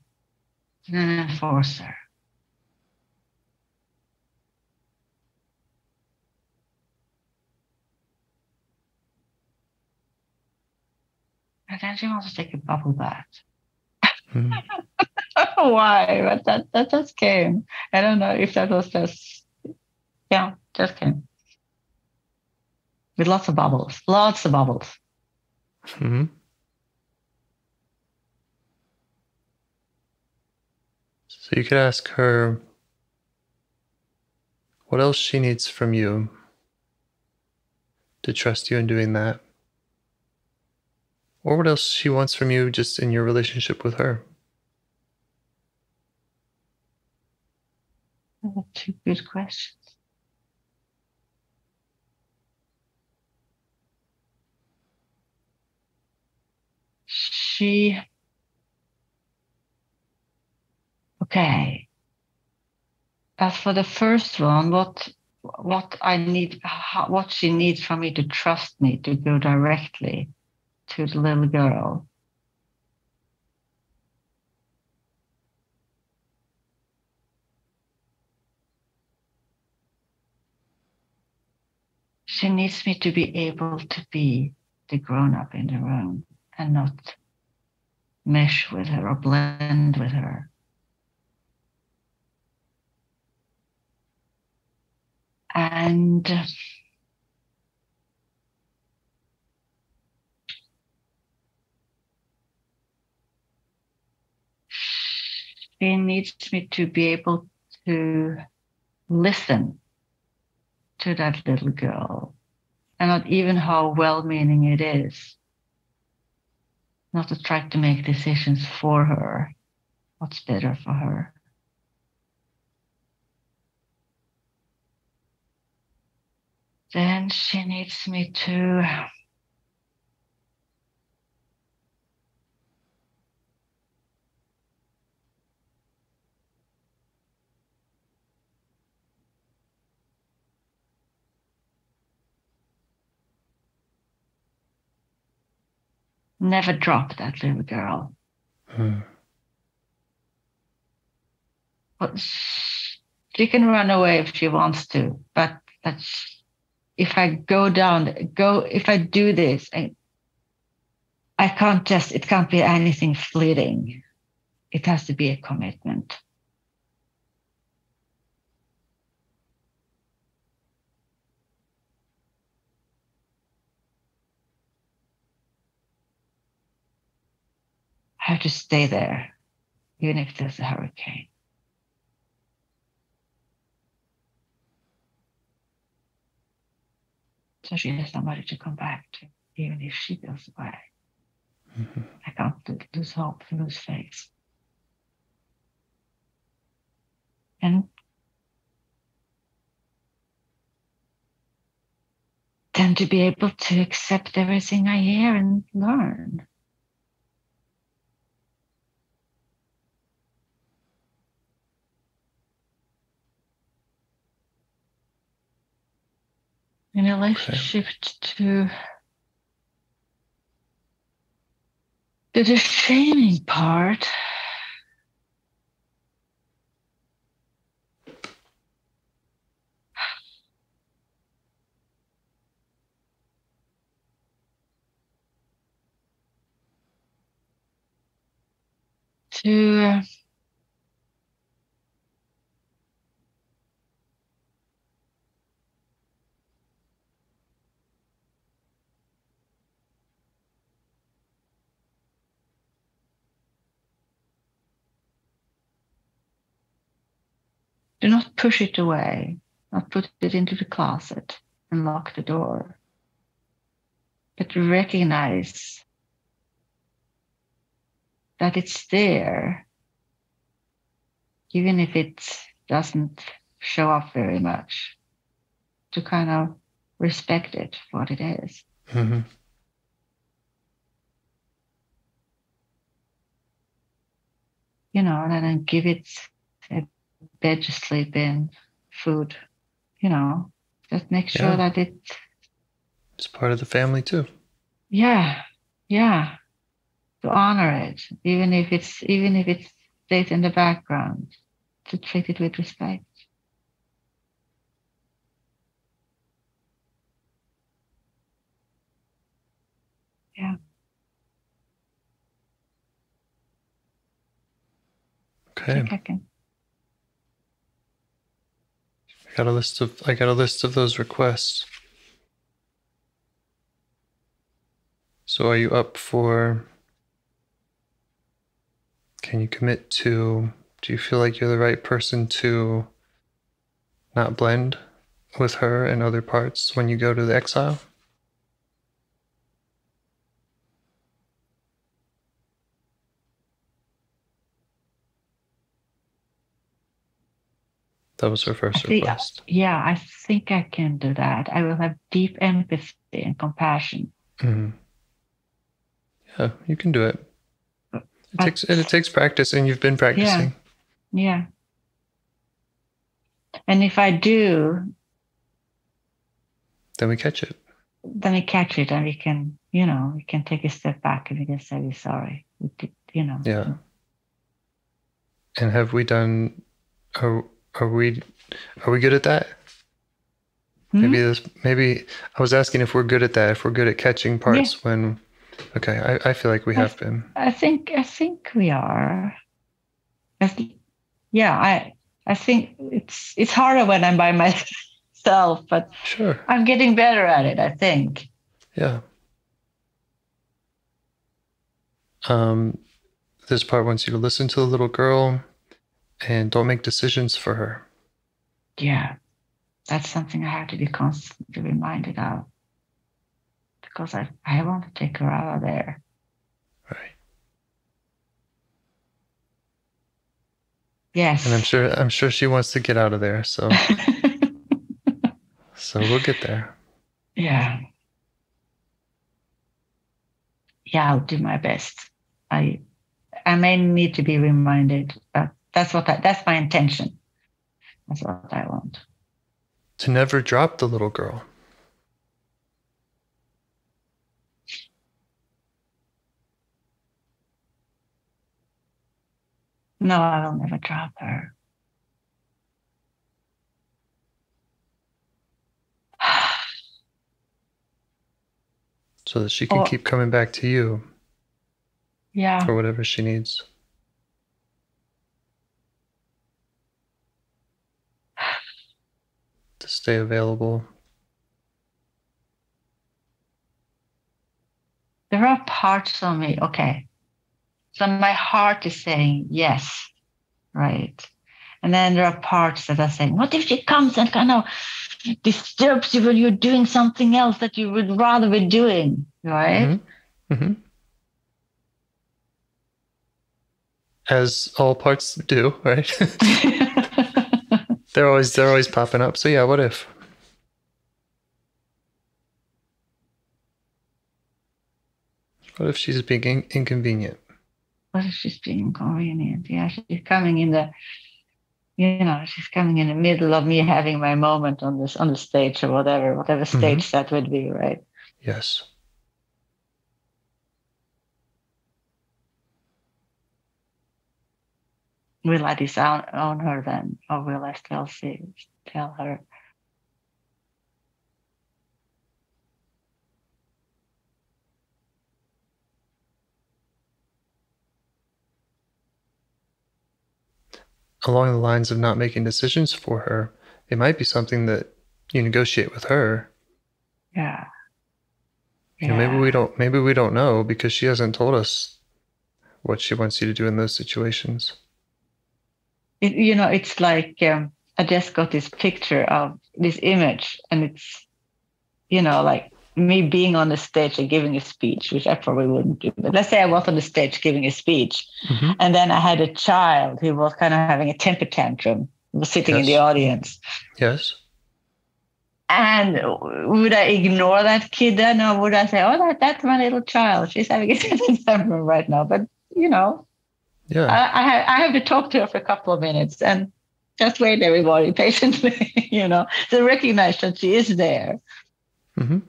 Speaker 5: than an enforcer. And then she wants to take a bubble bath. Mm. Why? But that that just came. I don't know if that was just yeah, just came. With lots of bubbles. Lots of bubbles.
Speaker 4: Hmm So you could ask her what else she needs from you to trust you in doing that or what else she wants from you just in your relationship with her.
Speaker 5: That's a good questions. She okay. As for the first one, what what I need, how, what she needs for me to trust me to go directly to the little girl. She needs me to be able to be the grown up in the room and not mesh with her or blend with her. And she needs me to be able to listen to that little girl and not even how well meaning it is. Not to try to make decisions for her, what's better for her. Then she needs me to never drop that little girl. Hmm. But she can run away if she wants to, but that's if I go down, go if I do this, I, I can't just it can't be anything fleeting. It has to be a commitment. Have to stay there, even if there's a hurricane. So she has somebody to come back to, even if she goes away. Mm-hmm. I can't lose hope, lose faith. And then to be able to accept everything I hear and learn. In relationship okay. to to the shaming part to Do not push it away, not put it into the closet and lock the door, but recognize that it's there, even if it doesn't show up very much, to kind of respect it for what it is. Mm-hmm. You know, and then give it a bed to sleep in, food, you know, just make sure yeah. that it.
Speaker 4: It's part of the family too.
Speaker 5: Yeah, yeah. To honor it, even if it's even if it stays in the background, to treat it with respect. Yeah.
Speaker 4: Okay got a list of I got a list of those requests. So are you up for can you commit to do you feel like you're the right person to not blend with her and other parts when you go to the exile? That was her first
Speaker 5: think-
Speaker 4: request.
Speaker 5: Yeah, I think I can do that. I will have deep empathy and compassion.
Speaker 4: Mhm. Yeah, you can do it. It
Speaker 5: But-
Speaker 4: takes and it takes practice, and you've been practicing.
Speaker 5: Yeah. And if I do,
Speaker 4: Then we catch it.
Speaker 5: then we catch it and we can, you know, we can take a step back and we can say we're sorry. We did, you know.
Speaker 4: Yeah. And have we done? Are are we are we good at that?
Speaker 5: Hmm?
Speaker 4: Maybe this. Maybe I was asking if we're good at that. If we're good at catching parts when. Okay, I, I feel like we have been.
Speaker 5: I think I think we are. I yeah, I I think it's it's harder when I'm by myself, but
Speaker 4: Sure.
Speaker 5: I'm getting better at it. I think.
Speaker 4: Yeah. Um, this part wants you to listen to the little girl, and don't make decisions for her.
Speaker 5: Yeah, that's something I have to be constantly reminded of because I I want to take her out of there.
Speaker 4: Right.
Speaker 5: Yes.
Speaker 4: And I'm sure I'm sure she wants to get out of there. So so we'll get there.
Speaker 5: yeah. Yeah, I'll do my best. I I may need to be reminded. But that's what I, that's my intention. That's what I want.
Speaker 4: To never drop the little girl.
Speaker 5: No, I will never drop her.
Speaker 4: So that she can
Speaker 5: Oh.
Speaker 4: keep coming back to you
Speaker 5: Yeah.
Speaker 4: for whatever she needs. To stay available.
Speaker 5: There are parts of me, okay. So my heart is saying yes, right? And then there are parts that are saying, what if she comes and kind of disturbs you when you're doing something else that you would rather be doing, right?
Speaker 4: hmm As all parts do, right? they're always they're always popping up. So yeah, what if? What if she's being in- inconvenient?
Speaker 5: what if she's being inconvenient? Yeah, she's coming in the, you know, she's coming in the middle of me having my moment on this on the stage or whatever, whatever mm-hmm. stage that would be, right?
Speaker 4: Yes.
Speaker 5: Will I disown own her then, or will I still see tell her?
Speaker 4: Along the lines of not making decisions for her, it might be something that you negotiate with her.
Speaker 5: Yeah.
Speaker 4: You know, maybe we don't maybe we don't know because she hasn't told us what she wants you to do in those situations.
Speaker 5: It, you know, it's like um, I just got this picture of this image, and it's, you know, like me being on the stage and giving a speech, which I probably wouldn't do. But let's say I was on the stage giving a speech,
Speaker 4: Mhm.
Speaker 5: and then I had a child who was kind of having a temper tantrum, was sitting in the audience.
Speaker 4: Yes.
Speaker 5: And would I ignore that kid then, or would I say, "Oh, that, that's my little child. She's having a temper tantrum right now"? But you know,
Speaker 4: Yeah.
Speaker 5: I, I, ha- I have to talk to her for a couple of minutes and just wait, everybody, patiently, you know, to recognize that she is there.
Speaker 4: Mm-hmm.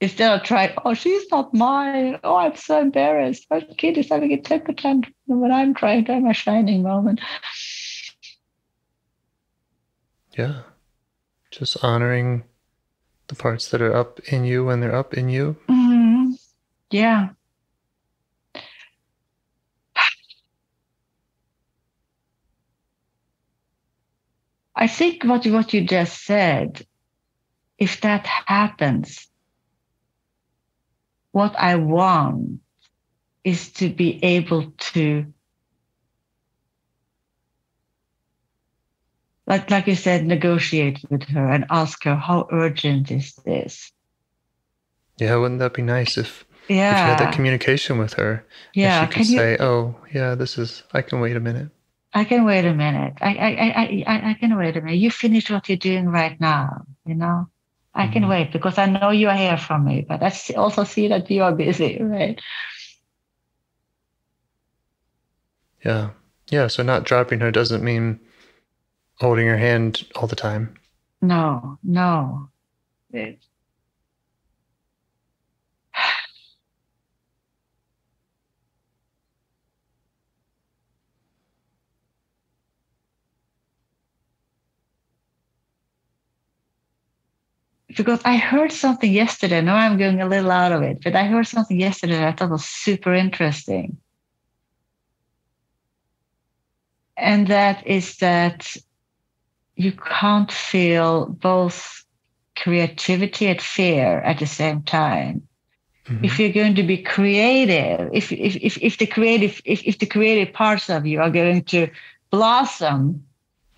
Speaker 5: Instead of trying, oh, she's not mine. Oh, I'm so embarrassed. My kid is having a temper tantrum when I'm trying to have my shining moment.
Speaker 4: Yeah. Just honoring the parts that are up in you when they're up in you.
Speaker 5: Mhm. Yeah. I think what you, what you just said, if that happens, what I want is to be able to, like like you said, negotiate with her and ask her how urgent is this.
Speaker 4: Yeah, wouldn't that be nice if
Speaker 5: Yeah.
Speaker 4: If you had that communication with her,
Speaker 5: yeah.
Speaker 4: she could say, "Oh, yeah, this is. I can wait a minute."
Speaker 5: I can wait a minute. I I I I, I can wait a minute. You finish what you're doing right now. You know, I mm-hmm. can wait because I know you are here for me. But I also see that you are busy, right?
Speaker 4: Yeah, yeah. So not dropping her doesn't mean holding her hand all the time.
Speaker 5: No, no. It, because I heard something yesterday. Now I'm going a little out of it, but I heard something yesterday that I thought was super interesting. And that is that you can't feel both creativity and fear at the same time. Mm-hmm. If you're going to be creative, if if if, if the creative if, if the creative parts of you are going to blossom,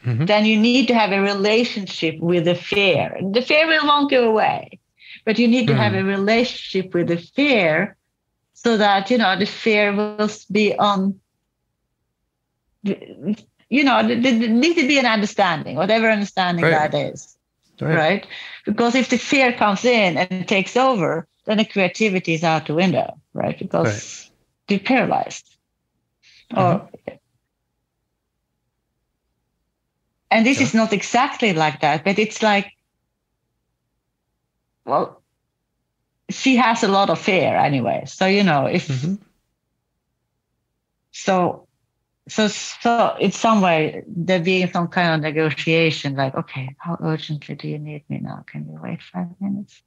Speaker 5: mm-hmm. then you need to have a relationship with the fear. The fear will won't go away, but you need to mm-hmm. have a relationship with the fear so that you know the fear will be on you know there needs to be an understanding whatever understanding right. that is right. right. because if the fear comes in and takes over then the creativity is out the window right because right. they're paralyzed uh-huh. or And this is not exactly like that, but it's like, well, she has a lot of fear anyway. So, you know, if, mm-hmm. so, so, so in some way, there being some kind of negotiation, like, okay, how urgently do you need me now? Can you wait five minutes?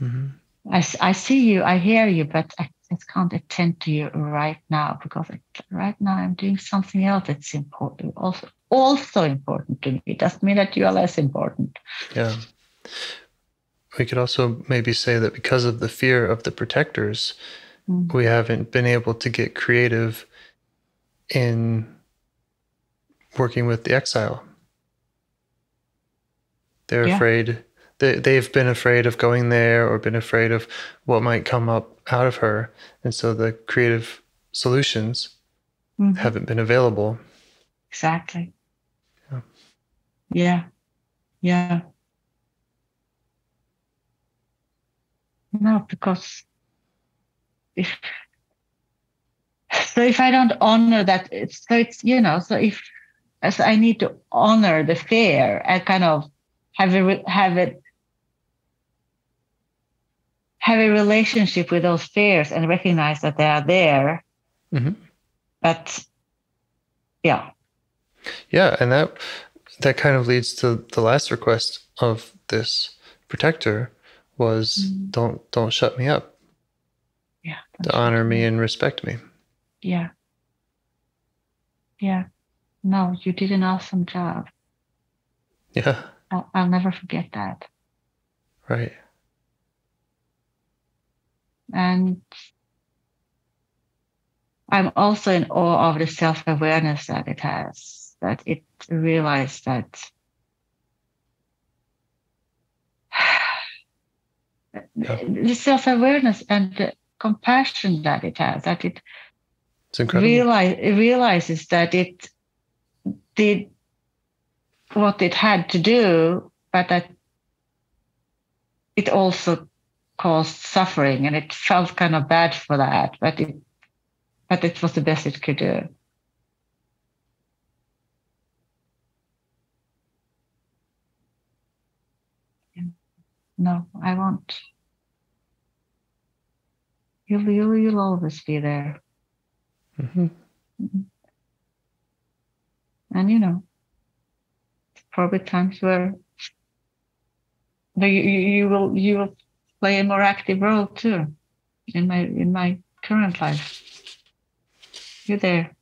Speaker 5: Mm-hmm. I, I see you, I hear you, but I I can't attend to you right now because right now I'm doing something else that's important, also also important to me. It doesn't mean that you are less important.
Speaker 4: Yeah. We could also maybe say that because of the fear of the protectors, mm. we haven't been able to get creative in working with the exile. They're yeah. afraid they, they've been afraid of going there or been afraid of what might come up out of her. And so the creative solutions mm-hmm. haven't been available.
Speaker 5: Exactly. Yeah. Yeah. Yeah. No, because if so if I don't honor that, it's, so it's you know, so if as I need to honor the fear, I kind of have it have it have a relationship with those fears and recognize that they are there. Mm-hmm. But yeah.
Speaker 4: Yeah, and that that kind of leads to the last request of this protector was mm-hmm. don't don't shut me up.
Speaker 5: Yeah.
Speaker 4: To honor me and respect me.
Speaker 5: Yeah. Yeah. No, you did an awesome job.
Speaker 4: Yeah.
Speaker 5: I'll, I'll never forget that.
Speaker 4: Right
Speaker 5: and I'm also in awe of the self awareness that it has, that it realized that yeah. the self awareness and the compassion that it has, that it, realize, it realizes that it did what it had to do, but that it also caused suffering and it felt kind of bad for that but it but it was the best it could do no i won't you'll you'll, you'll always be there mm-hmm. Mm-hmm. and you know probably times where you, you will you will play a more active role too in my in my current life. You're there.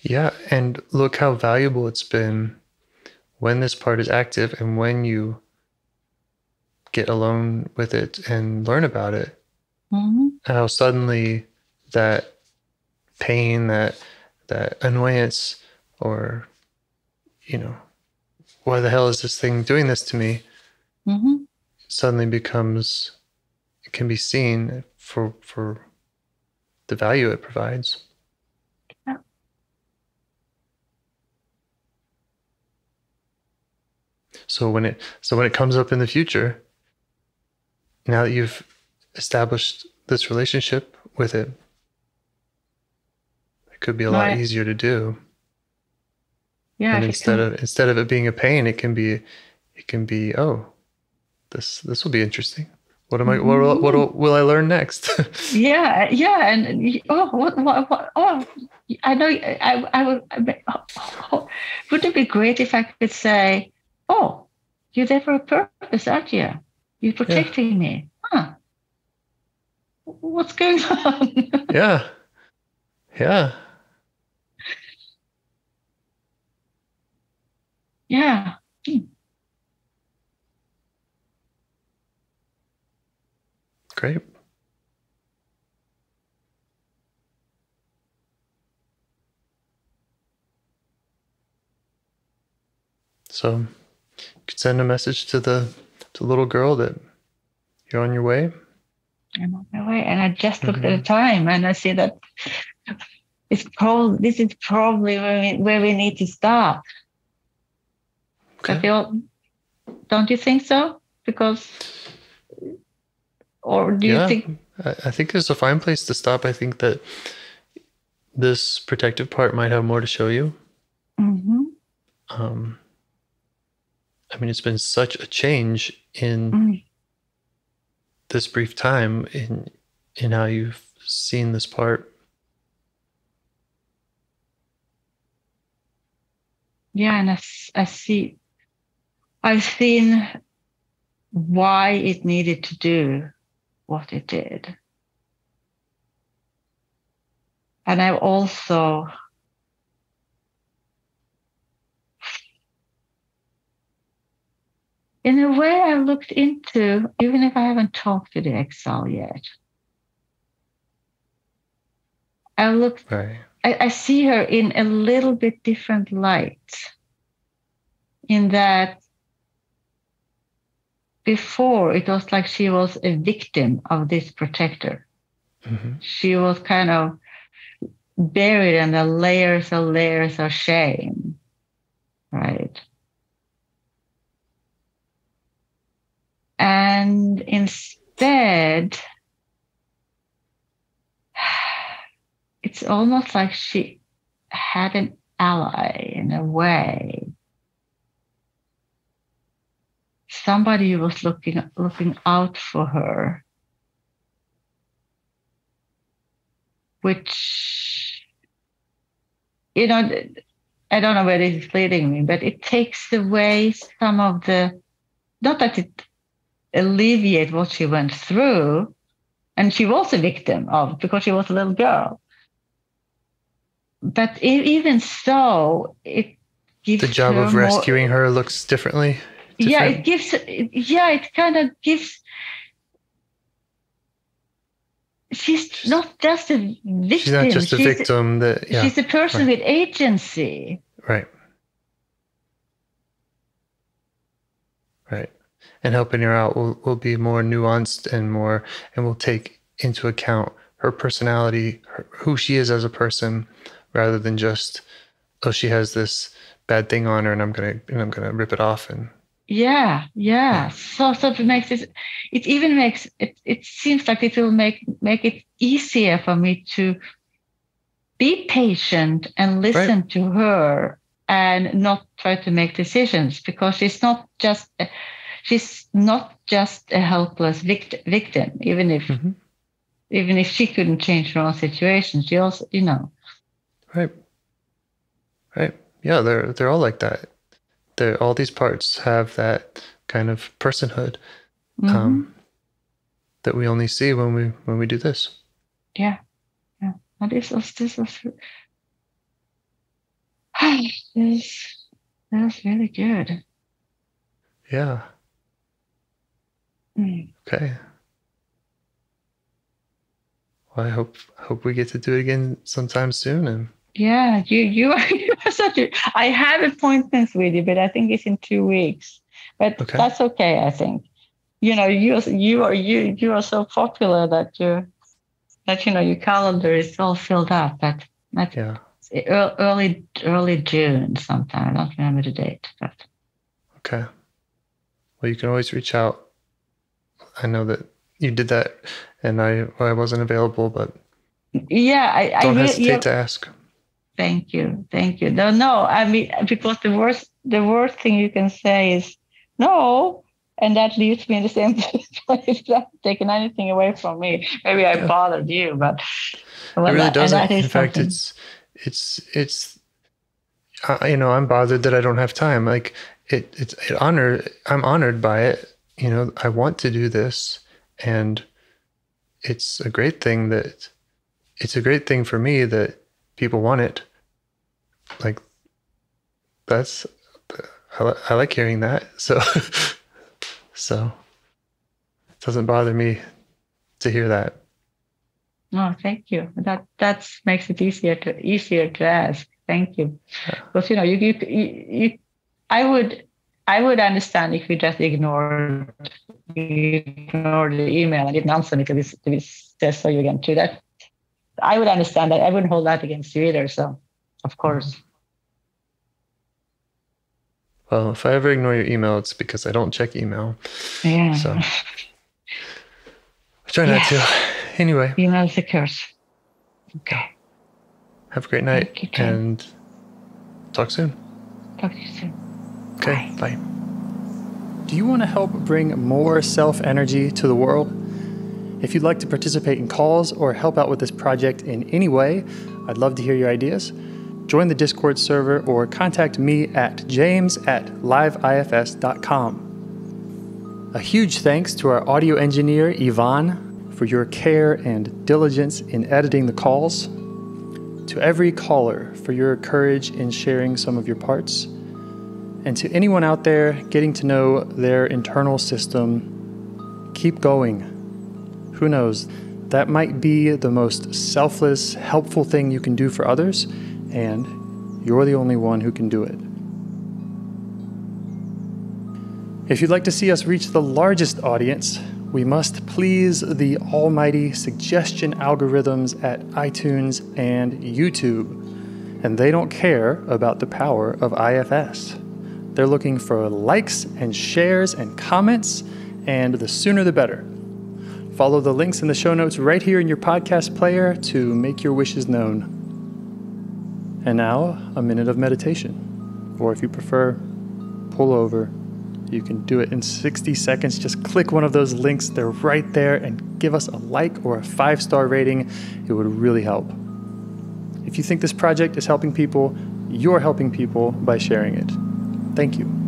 Speaker 4: Yeah, and look how valuable it's been when this part is active and when you get alone with it and learn about it. Mm-hmm. How suddenly that pain, that that annoyance, or you know, why the hell is this thing doing this to me? Mm-hmm suddenly becomes it can be seen for for the value it provides.
Speaker 5: Yeah.
Speaker 4: So when it so when it comes up in the future, now that you've established this relationship with it, it could be a lot easier to do.
Speaker 5: Yeah.
Speaker 4: and instead of instead of it being a pain, it can be it can be oh, this this will be interesting. What am I? What will, what will, I learn next?
Speaker 5: yeah, yeah, and oh, what, what, what, oh, I know. I, I would. Oh, oh, would it be great if I could say, "Oh, you're there for a purpose, aren't you? You're protecting me." Huh? What's going on?
Speaker 4: yeah, yeah,
Speaker 5: yeah. Hmm.
Speaker 4: Great. So, you could send a message to the to the little girl that you're on your way.
Speaker 5: I'm on my way, and I just looked at the mm-hmm. time, and I see that it's probably this is probably where we, where we need to stop. I
Speaker 4: Okay.
Speaker 5: feel, don't you think so? Because, or do you
Speaker 4: yeah,
Speaker 5: think?
Speaker 4: I, I think it's a fine place to stop. I think that this protective part might have more to show you.
Speaker 5: hmm
Speaker 4: Um, I mean, it's been such a change in
Speaker 5: Mm.
Speaker 4: this brief time in in how you've seen this part.
Speaker 5: Yeah, and I see, I've seen why it needed to do what it did. And I've also in a way I looked into, even if I haven't talked to the exile yet. I look
Speaker 4: Right.
Speaker 5: I, I see her in a little bit different light. In that before it was like she was a victim of this protector.
Speaker 4: hmm
Speaker 5: She was kind of buried under layers and layers of shame. Right. And instead, it's almost like she had an ally in a way. Somebody was looking looking out for her, which you know, I don't know where this is leading me, but it takes away some of the not that it alleviate what she went through, and she was a victim of because she was a little girl but even so, it gives
Speaker 4: The job of
Speaker 5: more-
Speaker 4: rescuing her looks differently.
Speaker 5: Yeah,
Speaker 4: different.
Speaker 5: it gives. Yeah, it kind of gives. She's not just a victim.
Speaker 4: She's not just a
Speaker 5: she's-
Speaker 4: victim. That yeah,
Speaker 5: She's a person
Speaker 4: right.
Speaker 5: with agency.
Speaker 4: right, right. And helping her out will will be more nuanced and more, and will take into account her personality, her, who she is as a person, rather than just oh she has this bad thing on her and I'm gonna and I'm gonna rip it off and
Speaker 5: Yeah, yeah. So, so it makes it. It even makes it. It seems like it will make make it easier for me to be patient and listen to her and not try to make decisions because she's not just she's not just a helpless vict- victim. Even if
Speaker 4: Mhm.
Speaker 5: even if she couldn't change her own situation, she also you know
Speaker 4: right, right. Yeah, they're they're all like that. All these parts have that kind of personhood
Speaker 5: mhm.
Speaker 4: um, that we only see when we when we do this.
Speaker 5: Yeah, yeah. And this was this was this that was really good.
Speaker 4: Yeah.
Speaker 5: Mm.
Speaker 4: Okay. Well, I hope hope we get to do it again sometime soon. And
Speaker 5: Yeah, you you are, you are such a. I have appointments with you, but I think it's in two weeks. But
Speaker 4: Okay.
Speaker 5: that's okay. I think you know, you you are you you are so popular that you that you know your calendar is all filled up. But yeah. early early June sometime. I don't remember the date. But
Speaker 4: okay. Well, you can always reach out. I know that you did that, and I I wasn't available, but
Speaker 5: yeah, I
Speaker 4: don't
Speaker 5: I
Speaker 4: hesitate yeah, to ask.
Speaker 5: Thank you, thank you. No, no, I mean because the worst the worst thing you can say is no, and that leaves me in the same place. Taking anything away from me. Maybe I yeah. bothered you, but
Speaker 4: well, it really doesn't. In fact, something. it's it's it's you know I'm bothered that I don't have time. Like it it's it honor I'm honored by it. You know I want to do this, and it's a great thing that it's a great thing for me that people want it. Like that's I, I like hearing that. So so it doesn't bother me to hear that.
Speaker 5: Oh, thank you. That that makes it easier to easier to ask. Thank you. Yeah. Because you know, you, you you I would I would understand if you just ignored ignored the email and didn't answer me to this to this test so you again to that. I would understand that. I wouldn't hold that against you either. So of course.
Speaker 4: Well, if I ever ignore your email, it's because I don't check email.
Speaker 5: Yeah.
Speaker 4: So I try not to. Anyway.
Speaker 5: Email is a curse. Okay.
Speaker 4: Have a great night you, and talk soon.
Speaker 5: Talk to you soon.
Speaker 4: Okay. Bye. bye.
Speaker 6: Do you want to help bring more self energy to the world? If you'd like to participate in calls or help out with this project in any way, I'd love to hear your ideas join the Discord server, or contact me at james at liveifs.com. A huge thanks to our audio engineer, Yvonne, for your care and diligence in editing the calls. To every caller for your courage in sharing some of your parts. And to anyone out there getting to know their internal system, keep going. Who knows? That might be the most selfless, helpful thing you can do for others and you're the only one who can do it. If you'd like to see us reach the largest audience, we must please the almighty suggestion algorithms at iTunes and YouTube. And they don't care about the power of IFS. They're looking for likes and shares and comments, and the sooner the better. Follow the links in the show notes right here in your podcast player to make your wishes known. And now, a minute of meditation. Or if you prefer, pull over. You can do it in 60 seconds. Just click one of those links, they're right there, and give us a like or a five star rating. It would really help. If you think this project is helping people, you're helping people by sharing it. Thank you.